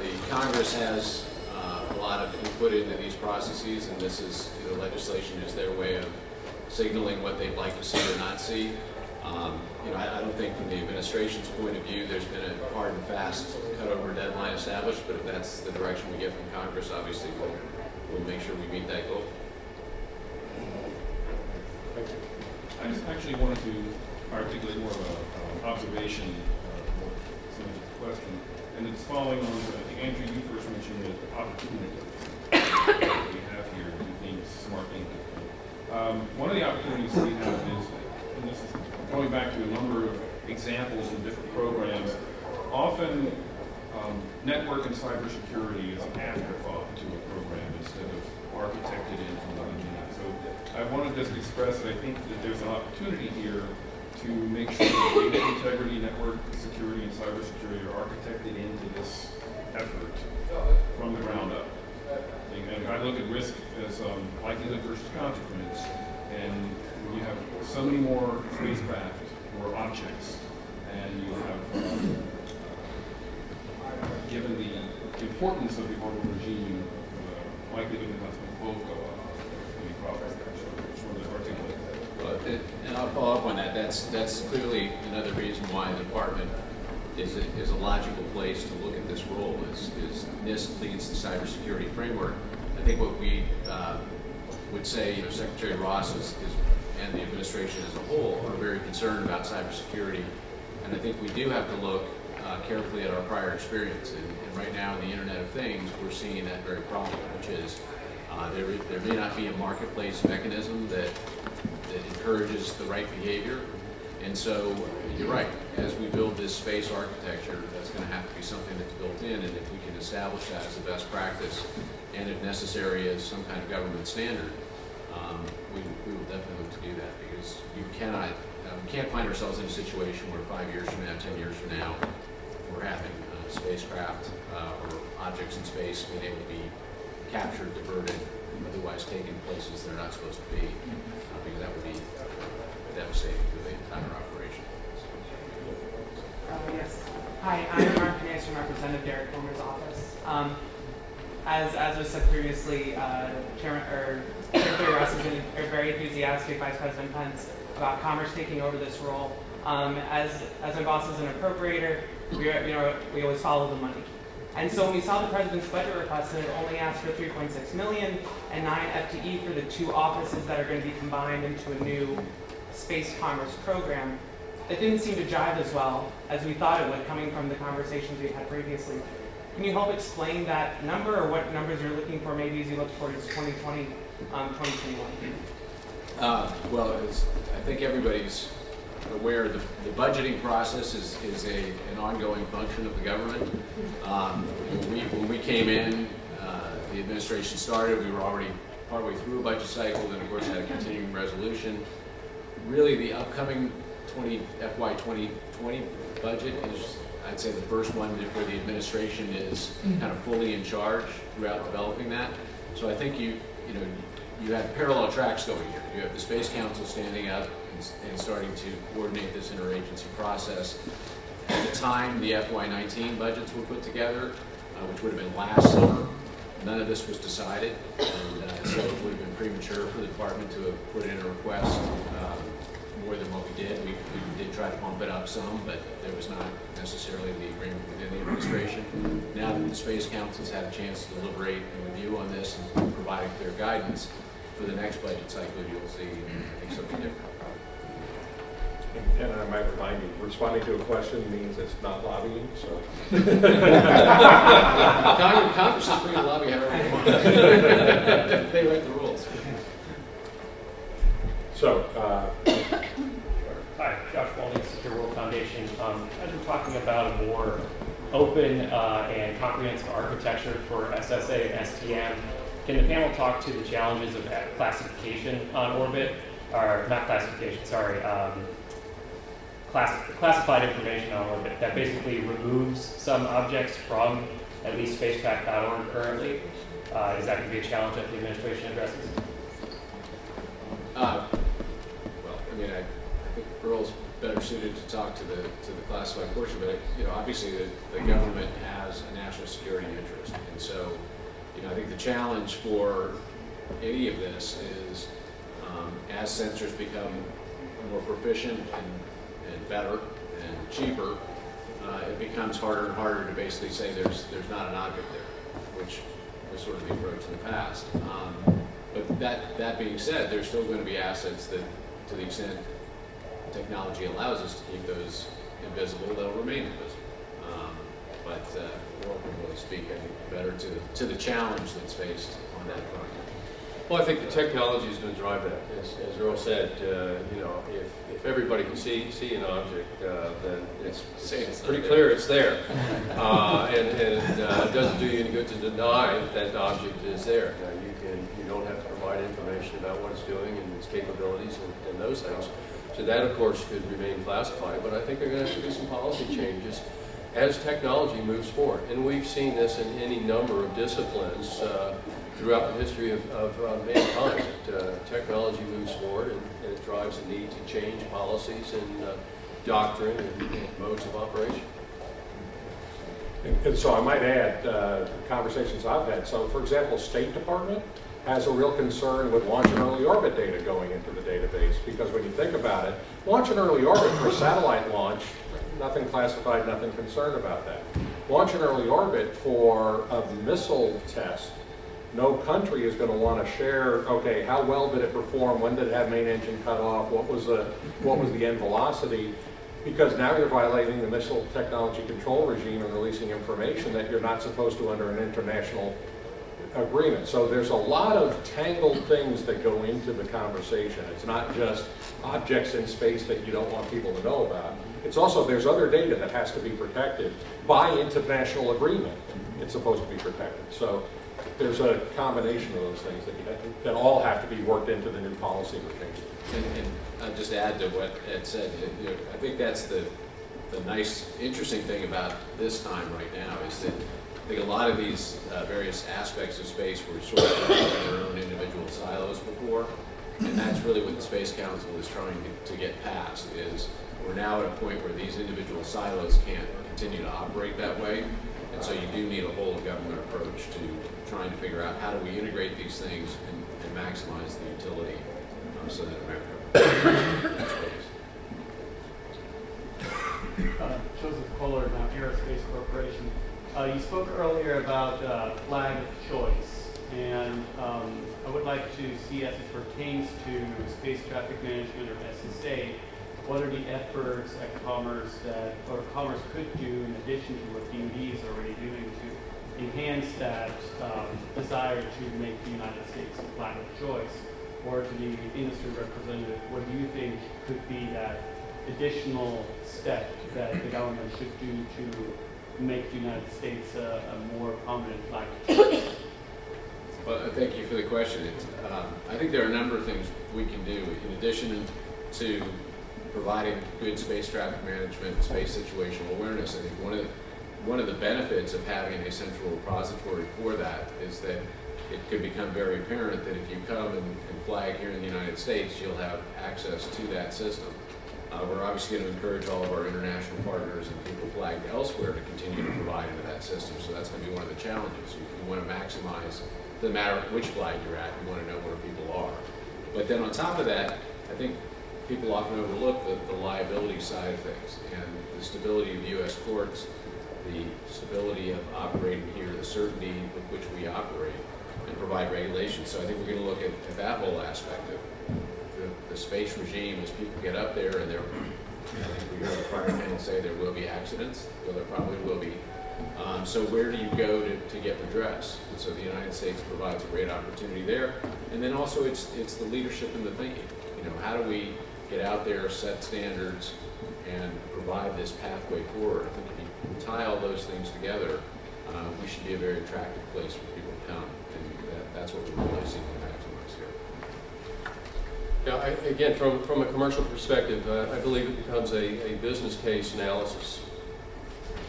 the Congress has a lot of input into these processes, and this is, you know, legislation is their way of signaling what they'd like to see or not see. Um, You know, I, I don't think from the administration's point of view, there's been a hard and fast cutover deadline established, but if that's the direction we get from Congress, obviously, we'll, we'll make sure we meet that goal. I just actually wanted to articulate more of an observation, uh, more question, and it's following on, I think Andrew, you first mentioned the opportunity that we have here to do things. Um, one of the opportunities we have is, and this is going back to a number of examples in different programs, often um, network and cybersecurity is an afterthought to a program instead of architected in from the beginning. So I want to just express that I think that there's an opportunity here to make sure that data integrity, network security, and cybersecurity are architected into this effort from the ground up. And I look at risk as um, likelihood versus consequence. And when you have so many more spacecraft or objects, and you have um, given the importance of the orbital regime, uh, likelihood and consequence both go up. Any problems there? That. Well, And I'll follow up on that. That's, that's clearly another reason why the department is a, is a logical place to look at this role is, is NIST leads the cybersecurity framework. I think what we uh, would say, you know, Secretary Ross is, is, and the administration as a whole are very concerned about cybersecurity. And I think we do have to look uh, carefully at our prior experience. And, and right now in the Internet of Things, we're seeing that very problem, which is uh, there, there may not be a marketplace mechanism that that encourages the right behavior. And so, you're right, as we build this space architecture, that's going to have to be something that's built in, and if we can establish that as a best practice, and if necessary, as some kind of government standard, um, we, we will definitely look to do that, because you cannot, uh, we can't find ourselves in a situation where five years from now, ten years from now, we're having uh, spacecraft uh, or objects in space being able to be captured, diverted, otherwise taken places they're not supposed to be, uh, because that would be devastating to the entire operation. Uh, Yes. Hi, I'm Mark Canastro, Representative Derek Homer's office. Um, As, as was said previously, uh, Chairman, or Secretary Ross has been very enthusiastic, Vice President Pence, about Commerce taking over this role. Um, As, as my boss is an appropriator, we, are- you know, we always follow the money. And so when we saw the president's budget request it only asked for 3.6 million and nine FTE for the two offices that are going to be combined into a new space commerce program, it didn't seem to jive as well as we thought it would, coming from the conversations we've had previously. Can you help explain that number or what numbers you're looking for maybe as you look towards 2020, um, 2021? Uh, Well, as I think everybody's aware, the the budgeting process is, is a, an ongoing function of the government. Um, When we, when we came in, uh, the administration started, we were already partway through a budget cycle, then of course had a continuing resolution. Really, the upcoming 20, FY 2020 budget is, I'd say, the first one where the administration is kind of fully in charge throughout developing that. So I think you, you know, you have parallel tracks going here. You have the Space Council standing up and, and starting to coordinate this interagency process. At the time the FY19 budgets were put together, uh, which would have been last summer, none of this was decided. And uh, so it would have been premature for the department to have put in a request um, more than what we did. We, we did try to bump it up some, but there was not necessarily the agreement within the administration. Now that the Space Council's had a chance to deliberate and review on this and provide clear guidance, for the next budget cycle, you'll see, I think, something different. And I might remind you, responding to a question means it's not lobbying, so. Congress Congress is free to lobby however they want. They write the rules. So, uh, Hi, Josh Walding, Secure World Foundation. Um, as we're talking about a more open uh, and comprehensive architecture for SSA and STM, can the panel talk to the challenges of classification on orbit, or not classification, sorry, um, class, classified information on orbit that basically removes some objects from at least space-track.org currently? Uh, is that going to be a challenge that the administration addresses? Uh, Well, I mean, I, Earl's better suited to talk to the, to the classified portion, but, you know, obviously the, the government has a national security interest. And so, you know, I think the challenge for any of this is, um, as sensors become more proficient and, and better and cheaper, uh, it becomes harder and harder to basically say there's, there's not an object there, which was sort of the approach in the past. Um, but that, that being said, there's still going to be assets that, to the extent technology allows us to keep those invisible, they'll remain invisible. Um, but uh, can really speak, I think, better to, to the challenge that's faced on that front. Well, I think the technology is going to drive that. As, as Earl said, uh, you know, if, if everybody can see see an object, uh, then it's, it's pretty clear it's there. Uh, and and uh, it doesn't do you any good to deny that that object is there. Now, you can you don't have to provide information about what it's doing and its capabilities and, and those things. So that, of course, could remain classified. But I think there are going to have to be some policy changes as technology moves forward. And we've seen this in any number of disciplines. Uh, throughout the history of, of uh, mankind. Uh, technology moves forward and, and it drives the need to change policies and uh, doctrine and, and modes of operation. And- And so I might add, uh, conversations I've had, so for example, State Department has a real concern with launch and early orbit data going into the database, because when you think about it, launch and early orbit for satellite launch, nothing classified, nothing concerned about that. Launch and early orbit for a missile test, no country is going to want to share, okay, how well did it perform, when did it have main engine cut off, what was the, what was the end velocity? Because now you're violating the missile technology control regime and releasing information that you're not supposed to under an international agreement. So there's a lot of tangled things that go into the conversation. It's not just objects in space that you don't want people to know about. It's also, there's other data that has to be protected by international agreement. It's supposed to be protected. So there's a combination of those things that, have- that all have to be worked into the new policy regime. And, and just add to what Ed said, I think that's the, the nice, interesting thing about this time right now is that I think a lot of these uh, various aspects of space were sort of in their own individual silos before. And that's really what the Space Council is trying to, to get past, is we're now at a point where these individual silos can't continue to operate that way. And so you do need a whole of government approach to trying to figure out how do we integrate these things and, and maximize the utility um, so that America space. Uh, Joseph Kohler, now Aerospace Corporation. Uh, you spoke earlier about uh, flag of choice, and um, I would like to see as it pertains to space traffic management or SSA, what are the efforts at Commerce that, or Commerce could do in addition to what DoD is already doing to enhance that um, desire to make the United States a flag of choice? Or to the industry representative, what do you think could be that additional step that the government should do to make the United States a, a more prominent flag? Well, uh, thank you for the question. Um, I think there are a number of things we can do in addition to providing good space traffic management, space situational awareness. I think one of the, one of the benefits of having a central repository for that is that it could become very apparent that if you come and, and flag here in the United States, you'll have access to that system. Uh, we're obviously going to encourage all of our international partners and people flagged elsewhere to continue to provide into that system. So that's going to be one of the challenges. You, you want to maximize, doesn't matter which flag you're at, you want to know where people are. But then on top of that, I think people often overlook the, the liability side of things and the stability of the U.S. courts, the stability of operating here, the certainty with which we operate and provide regulations. So I think we're going to look at, at that whole aspect of the, space regime as people get up there and there, we heard the panel say there will be accidents, well, there probably will be. Um, so where do you go to, to get redress? And so the United States provides a great opportunity there. And then also it's, it's the leadership and the thinking. You know, how do we get out there, set standards, and provide this pathway forward? I think if you tie all those things together, uh, we should be a very attractive place for people to come. And that, that's what we're really seeking. Yeah, I, again, from, from a commercial perspective, uh, I believe it becomes a, a business case analysis.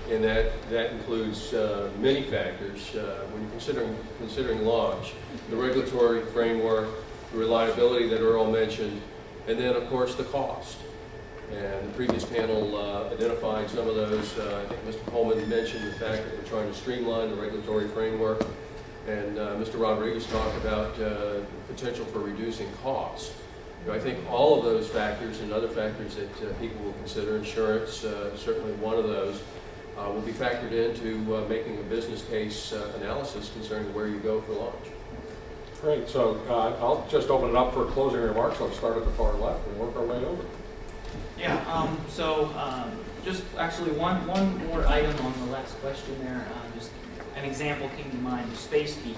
And that, that includes uh, many factors uh, when you're considering, considering launch. The regulatory framework, the reliability that Earl mentioned, and then, of course, the cost. And the previous panel uh, identified some of those. Uh, I think Mr. Coleman mentioned the fact that we're trying to streamline the regulatory framework. And uh, Mr. Rodriguez talked about potential for reducing costs. You know, I think all of those factors and other factors that uh, people will consider, insurance, uh, certainly one of those, uh, will be factored into uh, making a business case uh, analysis concerning where you go for launch. Great, so uh, I'll just open it up for closing remarks. Let's start at the far left and work our way over. Yeah, um, so, um, just actually one, one more item on the last question there, uh, just an example came to mind, the SpaceBee.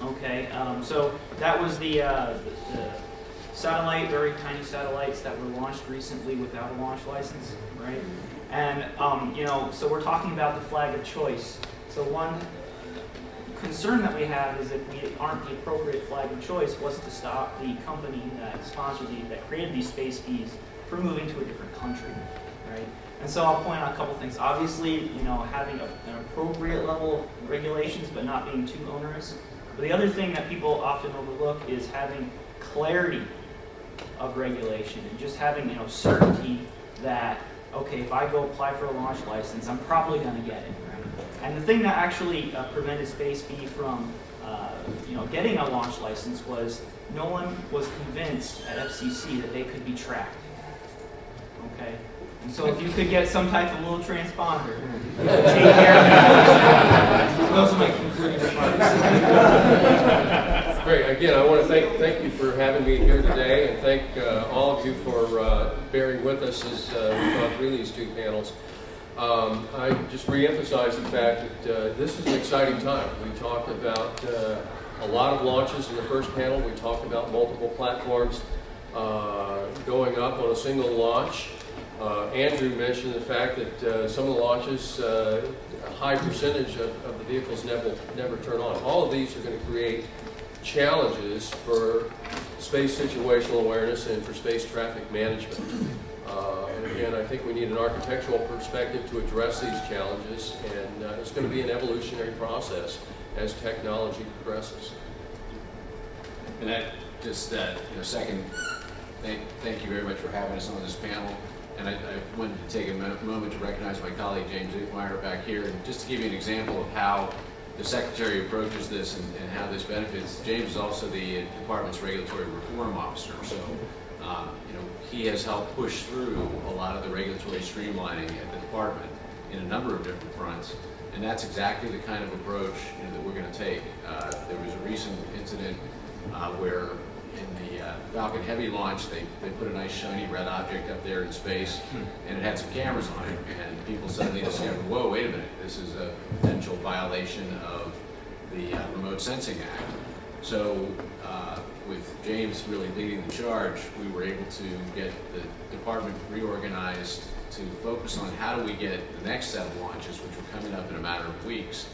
Okay, um, so that was the, uh, the the satellite, very tiny satellites that were launched recently without a launch license, right? And, um, you know, so we're talking about the flag of choice. So one concern that we have is if we aren't the appropriate flag of choice was to stop the company that sponsored the, that created these SpaceBees from moving to a different country, right? And so I'll point out a couple things. Obviously, you know, having a, an appropriate level of regulations, but not being too onerous. But the other thing that people often overlook is having clarity of regulation and just having, you know, certainty that, okay, if I go apply for a launch license, I'm probably going to get it? And the thing that actually uh, prevented SpaceBee from, uh, you know, getting a launch license was no one was convinced at FCC that they could be tracked. Okay? And so if you could get some type of little transponder, take care of that. Those are my concluding remarks. Again, I want to thank thank you for having me here today, and thank uh, all of you for uh, bearing with us as uh, we've gone through these two panels. Um, I just reemphasize the fact that uh, this is an exciting time. We talked about uh, a lot of launches in the first panel. We talked about multiple platforms uh, going up on a single launch. Andrew mentioned the fact that some of the launches, a high percentage of, of the vehicles never, never turn on. All of these are going to create challenges for space situational awareness and for space traffic management. Uh, and again, I think we need an architectural perspective to address these challenges, and uh, it's going to be an evolutionary process as technology progresses. And that just, uh, you know, second, thank, thank you very much for having us on this panel. And I, I wanted to take a moment to recognize my colleague James Uthmeier back here, and just to give you an example of how the Secretary approaches this and, and how this benefits. James is also the department's regulatory reform officer, so um, you know he has helped push through a lot of the regulatory streamlining at the department in a number of different fronts. And that's exactly the kind of approach you know, that we're going to take. Uh, there was a recent incident uh, where in the uh, Falcon Heavy launch, they, they put a nice shiny red object up there in space, and it had some cameras on it, and people suddenly discovered, whoa, wait a minute, this is a potential violation of the uh, Remote Sensing Act. So uh, with James really leading the charge, we were able to get the department reorganized to focus on how do we get the next set of launches, which are coming up in a matter of weeks,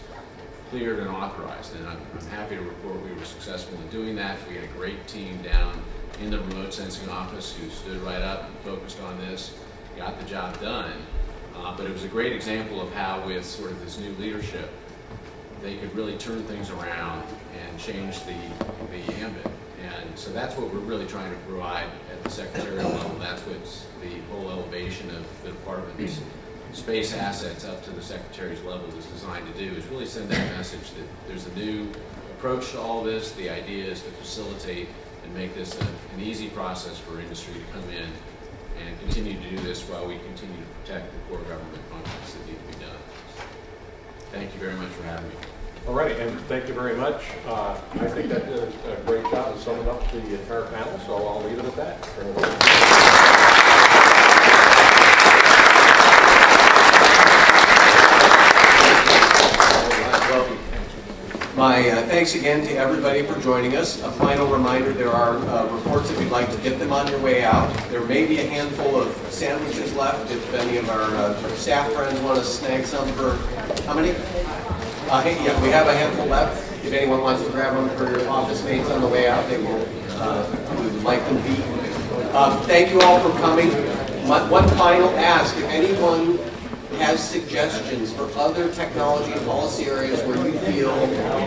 cleared and authorized. And I'm, I'm happy to report we were successful in doing that. We had a great team down in the remote sensing office who stood right up and focused on this, got the job done. Uh, but it was a great example of how with sort of this new leadership, they could really turn things around and change the, the ambit. And so that's what we're really trying to provide at the secretarial level. That's what's the whole elevation of the department's space assets up to the secretary's level is designed to do, is really send that message that there's a new approach to all this. The idea is to facilitate and make this a, an easy process for industry to come in and continue to do this while we continue to protect the core government functions that need to be done. Thank you very much for having me. All right, and thank you very much. Uh, I think that did a great job of summing up the entire panel, so I'll leave it at that. Turn it over. My uh, thanks again to everybody for joining us. A final reminder, there are uh, reports if you'd like to get them on your way out. There may be a handful of sandwiches left if any of our uh, staff friends want to snag some for, how many? Uh, hey, yeah, we have a handful left. If anyone wants to grab them for your office mates on the way out, they will, uh, we would like them beat. Um, thank you all for coming. One final ask, if anyone has suggestions for other technology and policy areas where you feel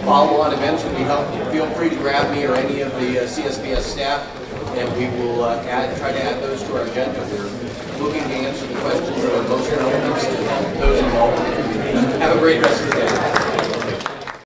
follow-on events would be helpful, feel free to grab me or any of the uh, CSPS staff, and we will uh, add, try to add those to our agenda. We're looking to answer the questions that are most relevant to those involved. Have a great rest of the day.